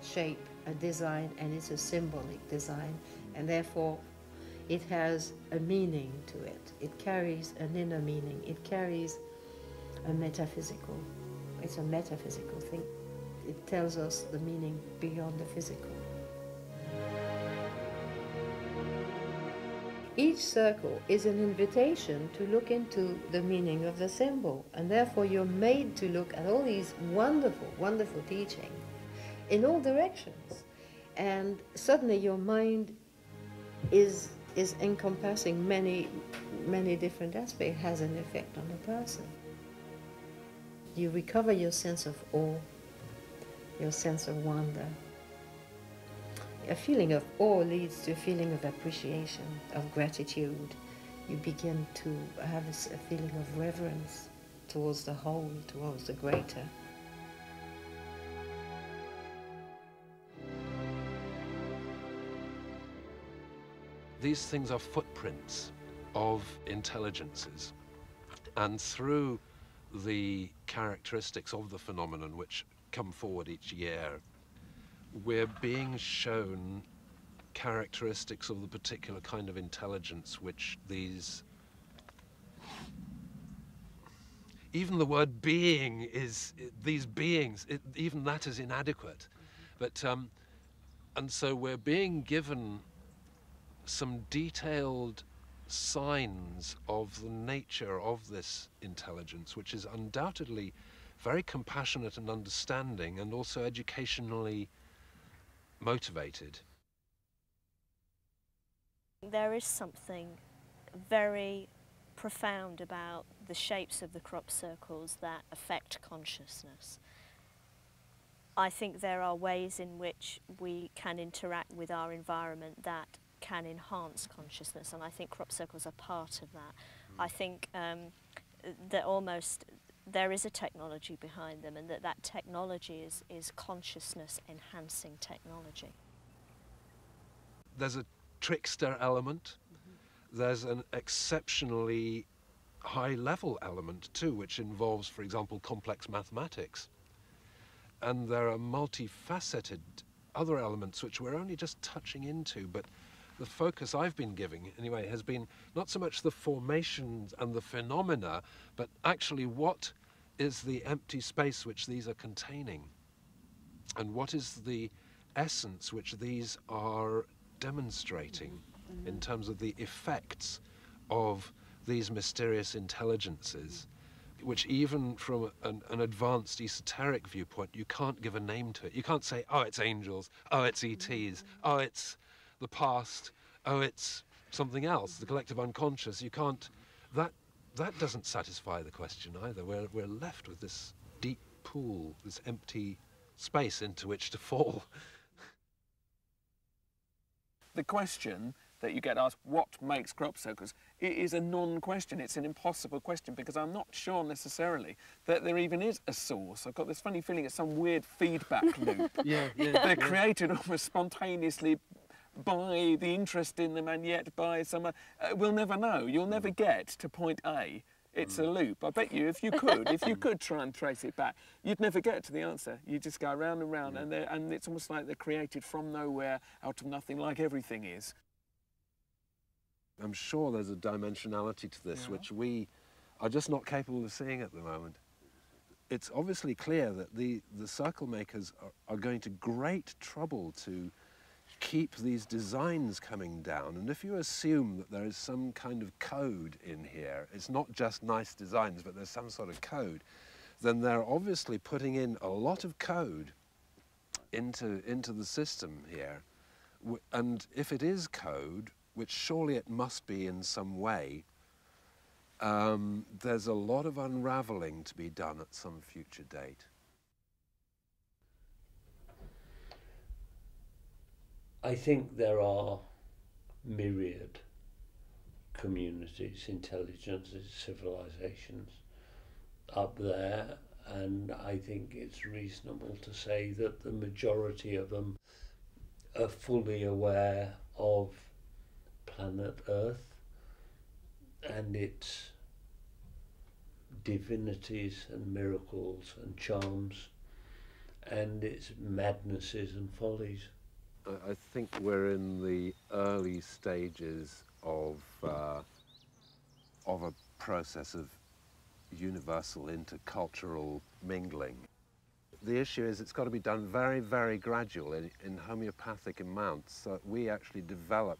shape, a design, and it's a symbolic design, and therefore it has a meaning to it. It carries an inner meaning, it carries a metaphysical, it's a metaphysical thing. It tells us the meaning beyond the physical. Each circle is an invitation to look into the meaning of the symbol, and therefore you're made to look at all these wonderful, wonderful teachings in all directions. And suddenly your mind is, is encompassing many, many different aspects, has an effect on the person. You recover your sense of awe, your sense of wonder, a feeling of awe leads to a feeling of appreciation, of gratitude. You begin to have a feeling of reverence towards the whole, towards the greater. These things are footprints of intelligences. And through the characteristics of the phenomenon which come forward each year, we're being shown characteristics of the particular kind of intelligence which these even the word being is these beings it, even that is inadequate but um, and so we're being given some detailed signs of the nature of this intelligence which is undoubtedly very compassionate and understanding and also educationally motivated? There is something very profound about the shapes of the crop circles that affect consciousness. I think there are ways in which we can interact with our environment that can enhance consciousness, and I think crop circles are part of that. I think um, that almost there is a technology behind them and that that technology is, is consciousness enhancing technology. There's a trickster element. Mm -hmm. There's an exceptionally high level element too, which involves, for example, complex mathematics. And there are multifaceted other elements which we're only just touching into, but the focus I've been giving, anyway, has been not so much the formations and the phenomena, but actually what is the empty space which these are containing? And what is the essence which these are demonstrating in terms of the effects of these mysterious intelligences? which even from an, an, advanced esoteric viewpoint, you can't give a name to it. You can't say, oh, it's angels, oh, it's ETs, mm-hmm. oh, it's the past, oh, it's something else, the collective unconscious. You can't, that, that doesn't satisfy the question either. We're, we're left with this deep pool, this empty space into which to fall. the question that you get asked, what makes crop circles, it is a non-question. It's an impossible question because I'm not sure necessarily that there even is a source. I've got this funny feeling it's some weird feedback loop. yeah, yeah. They're yeah. created almost spontaneously by the interest in them and yet by some... Uh, we'll never know. You'll never get to point A It's a loop. I bet you, if you could, if you could try and trace it back, you'd never get to the answer. You just go round and round, and, and it's almost like they're created from nowhere, out of nothing, like everything is. I'm sure there's a dimensionality to this which we are just not capable of seeing at the moment. It's obviously clear that the, the circle makers are, are going to great trouble to keep these designs coming down. And if you assume that there is some kind of code in here, it's not just nice designs, but there's some sort of code, then they're obviously putting in a lot of code into, into the system here. And if it is code, which surely it must be in some way, um, there's a lot of unraveling to be done at some future date. I think there are myriad communities, intelligences, civilizations up there, and I think it's reasonable to say that the majority of them are fully aware of planet Earth and its divinities and miracles and charms and its madnesses and follies. I, think we're in the early stages of, uh, of a process of universal intercultural mingling. The issue is it's got to be done very, very gradual in, in homeopathic amounts so we actually develop,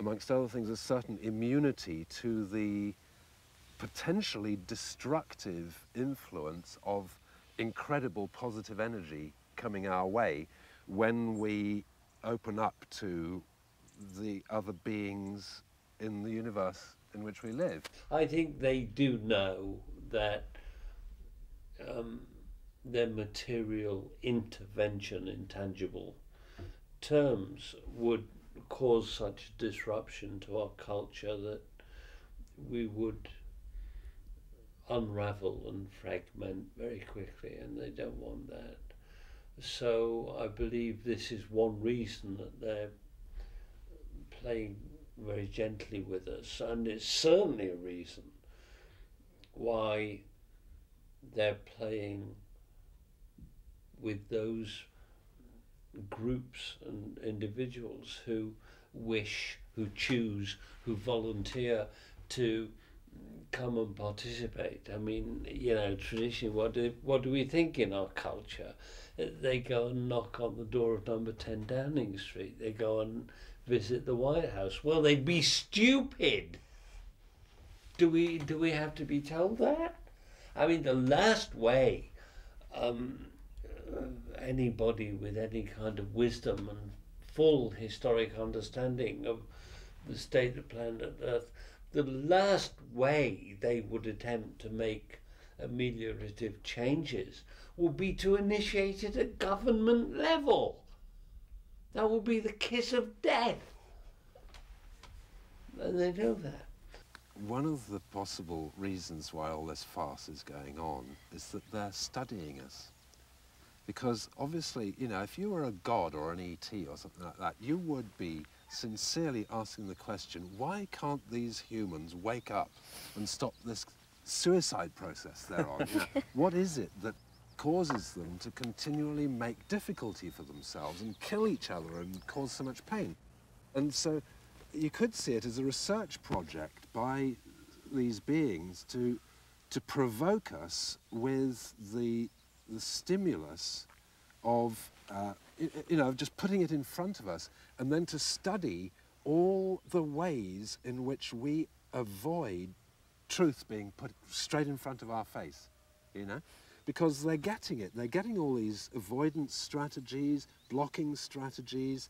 amongst other things, a certain immunity to the potentially destructive influence of incredible positive energy coming our way when we open up to the other beings in the universe in which we live. I think they do know that um, their material intervention in tangible terms would cause such disruption to our culture that we would unravel and fragment very quickly, and they don't want that. So I believe this is one reason that they're playing very gently with us, and it's certainly a reason why they're playing with those groups and individuals who wish, who choose, who volunteer to come and participate. I mean, you know, traditionally, what do, what do we think in our culture? They go and knock on the door of number 10 Downing Street. They go and visit the White House. Well, they'd be stupid. Do we, do we have to be told that? I mean, the last way um, anybody with any kind of wisdom and full historic understanding of the state of planet Earth, the last way they would attempt to make ameliorative changes would be to initiate it at government level. That would be the kiss of death. And they know that. One of the possible reasons why all this farce is going on is that they're studying us. Because obviously, you know, if you were a god or an ET or something like that, you would be sincerely asking the question, why can't these humans wake up and stop this suicide process they're on? You know, what is it that causes them to continually make difficulty for themselves and kill each other and cause so much pain? And so you could see it as a research project by these beings to, to provoke us with the, the stimulus of, uh, you know, just putting it in front of us and then to study all the ways in which we avoid truth being put straight in front of our face, you know? Because they're getting it. They're getting all these avoidance strategies, blocking strategies,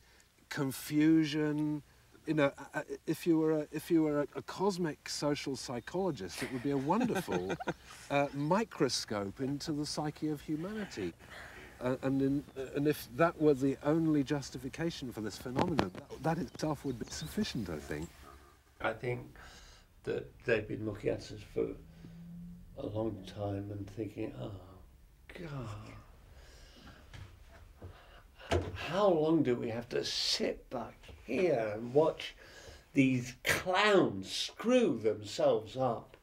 confusion. You know, uh, uh, if you were a, if you were a, a cosmic social psychologist, it would be a wonderful uh, microscope into the psyche of humanity. Uh, and, in, and if that were the only justification for this phenomenon, that, that itself would be sufficient, I think. I think that they've been looking at us for a long time and thinking, oh, God, how long do we have to sit back here and watch these clowns screw themselves up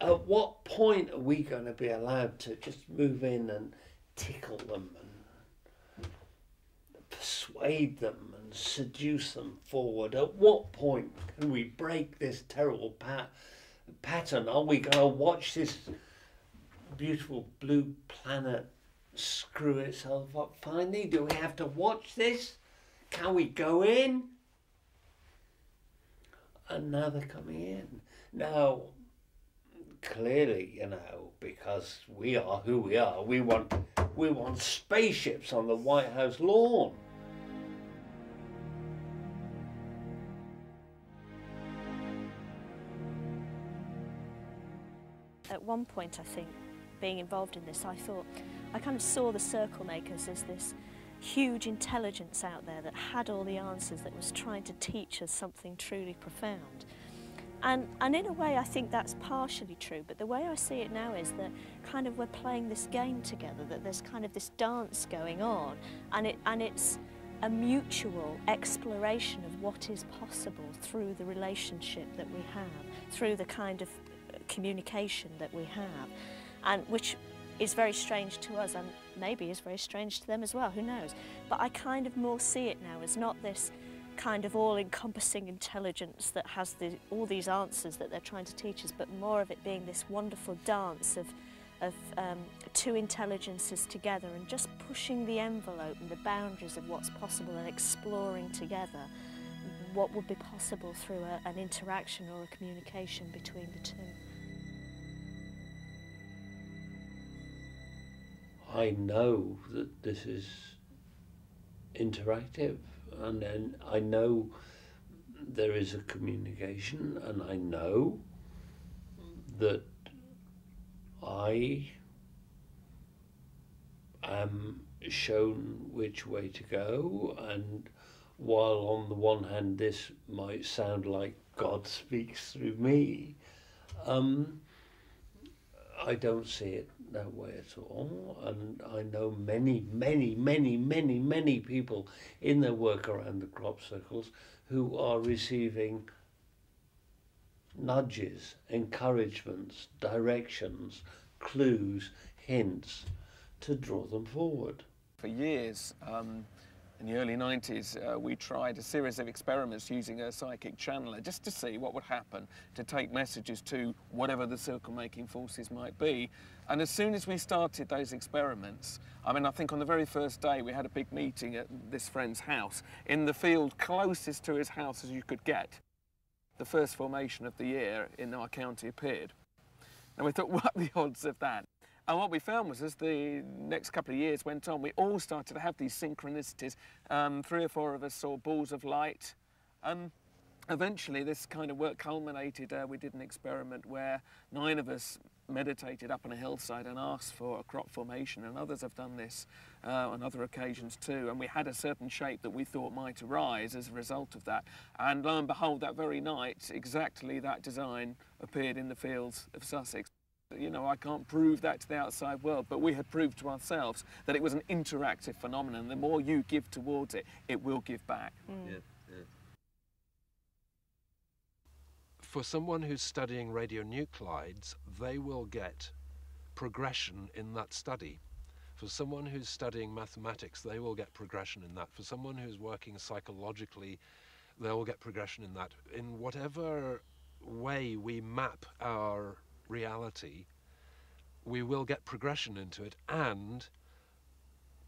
At what point are we going to be allowed to just move in and tickle them and persuade them and seduce them forward? At what point can we break this terrible pat- pattern? Are we going to watch this beautiful blue planet screw itself up finally? Do we have to watch this? Can we go in? They're coming in. Now, clearly, you know, because we are who we are, we want we want spaceships on the White House lawn. At one point, I think, being involved in this, I thought, I kind of saw the circle makers as this huge intelligence out there that had all the answers, that was trying to teach us something truly profound. And, and in a way, I think that's partially true, but the way I see it now is that kind of we're playing this game together, that there's kind of this dance going on, and, it, and it's a mutual exploration of what is possible through the relationship that we have, through the kind of communication that we have, and which is very strange to us and maybe is very strange to them as well, who knows. But I kind of more see it now as not this kind of all-encompassing intelligence that has the, all these answers that they're trying to teach us, but more of it being this wonderful dance of, of um, two intelligences together and just pushing the envelope and the boundaries of what's possible and exploring together what would be possible through a, an interaction or a communication between the two. I know that this is interactive, and then I know there is a communication, and I know that I am shown which way to go, and while on the one hand this might sound like God speaks through me, um, I don't see it that way at all. And I know many, many, many, many, many people in their work around the crop circles who are receiving nudges, encouragements, directions, clues, hints to draw them forward. For years, um, in the early 90s, uh, we tried a series of experiments using a psychic channeler just to see what would happen to take messages to whatever the circle making forces might be. And as soon as we started those experiments, I mean, I think on the very first day we had a big meeting at this friend's house in the field closest to his house as you could get. The first formation of the year in our county appeared. And we thought, what the odds of that? And what we found was as the next couple of years went on, we all started to have these synchronicities. Um, three or four of us saw balls of light. And eventually this kind of work culminated. Uh, we did an experiment where nine of us meditated up on a hillside and asked for a crop formation and others have done this uh, on other occasions too and we had a certain shape that we thought might arise as a result of that and lo and behold that very night exactly that design appeared in the fields of Sussex. You know, I can't prove that to the outside world, but we had proved to ourselves that it was an interactive phenomenon. The more you give towards it, it will give back. Mm. Yeah, yeah. For someone who's studying radionuclides, they will get progression in that study. For someone who's studying mathematics, they will get progression in that. For someone who's working psychologically, they will get progression in that. In whatever way we map our reality, we will get progression into it, and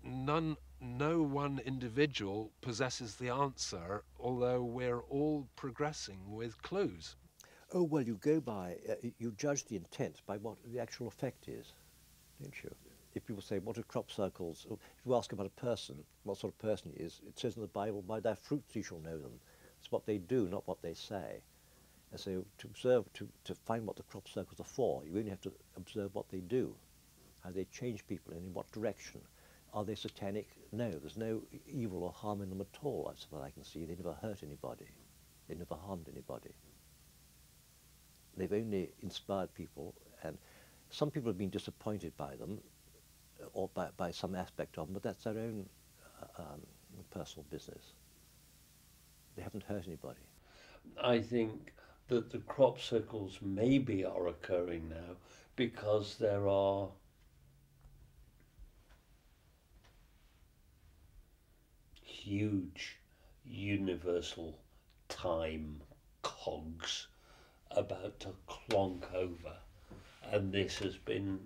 none, no one individual possesses the answer, although we're all progressing with clues. Oh, well, you go by, uh, you judge the intent by what the actual effect is, don't you? If people say, what are crop circles? If you ask about a person, what sort of person he is, it says in the Bible, by their fruits you shall know them. It's what they do, not what they say. So to observe, to, to find what the crop circles are for, you only have to observe what they do, how they change people and in what direction. Are they satanic? No, there's no evil or harm in them at all, as far as I can see. They never hurt anybody. They never harmed anybody. They've only inspired people, and some people have been disappointed by them, or by, by some aspect of them, but that's their own uh, um, personal business. They haven't hurt anybody. I think that the crop circles maybe are occurring now because there are huge universal time cogs about to clonk over. And this has been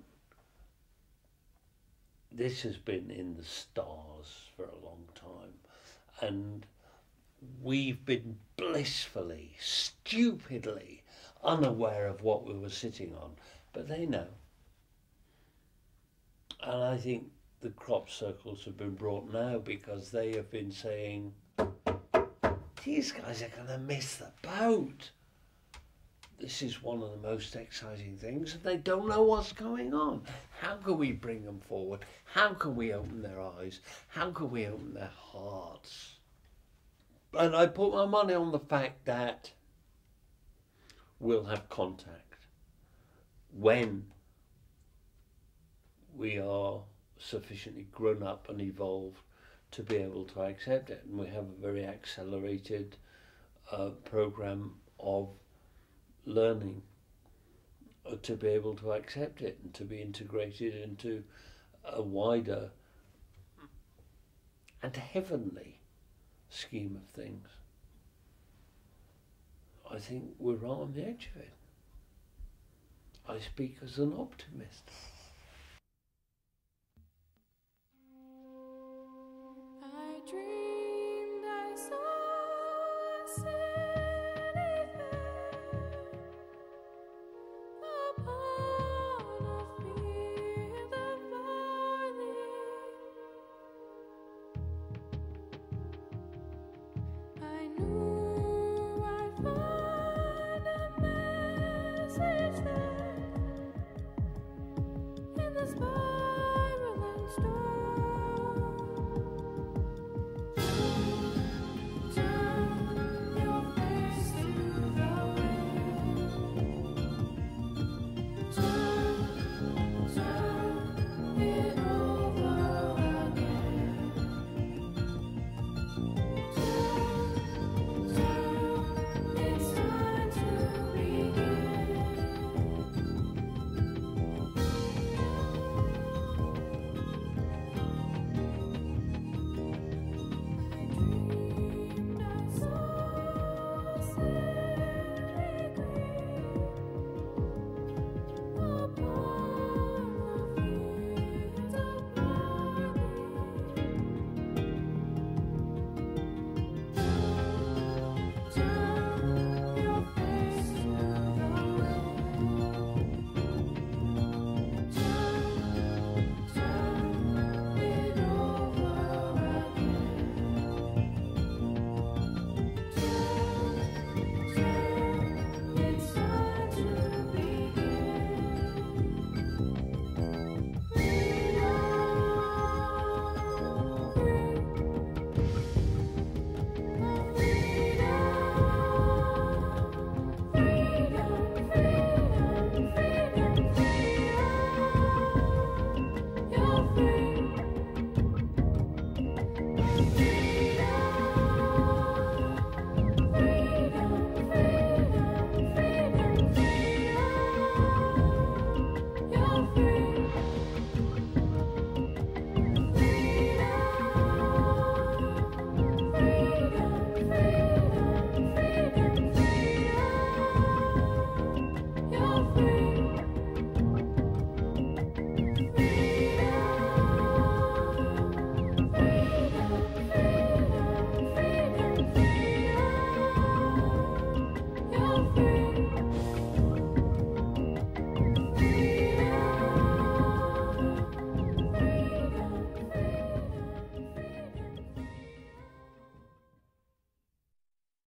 this has been in the stars for a long time. And we've been blissfully stupidly unaware of what we were sitting on but they know and i think the crop circles have been brought now because they have been saying these guys are going to miss the boat this is one of the most exciting things, and they don't know what's going on. How can we bring them forward? How can we open their eyes? How can we open their hearts? And I put my money on the fact that we'll have contact when we are sufficiently grown up and evolved to be able to accept it. And we have a very accelerated uh, program of learning uh, to be able to accept it and to be integrated into a wider and heavenly scheme of things. I think we're right on the edge of it. I speak as an optimist. I dreamed I saw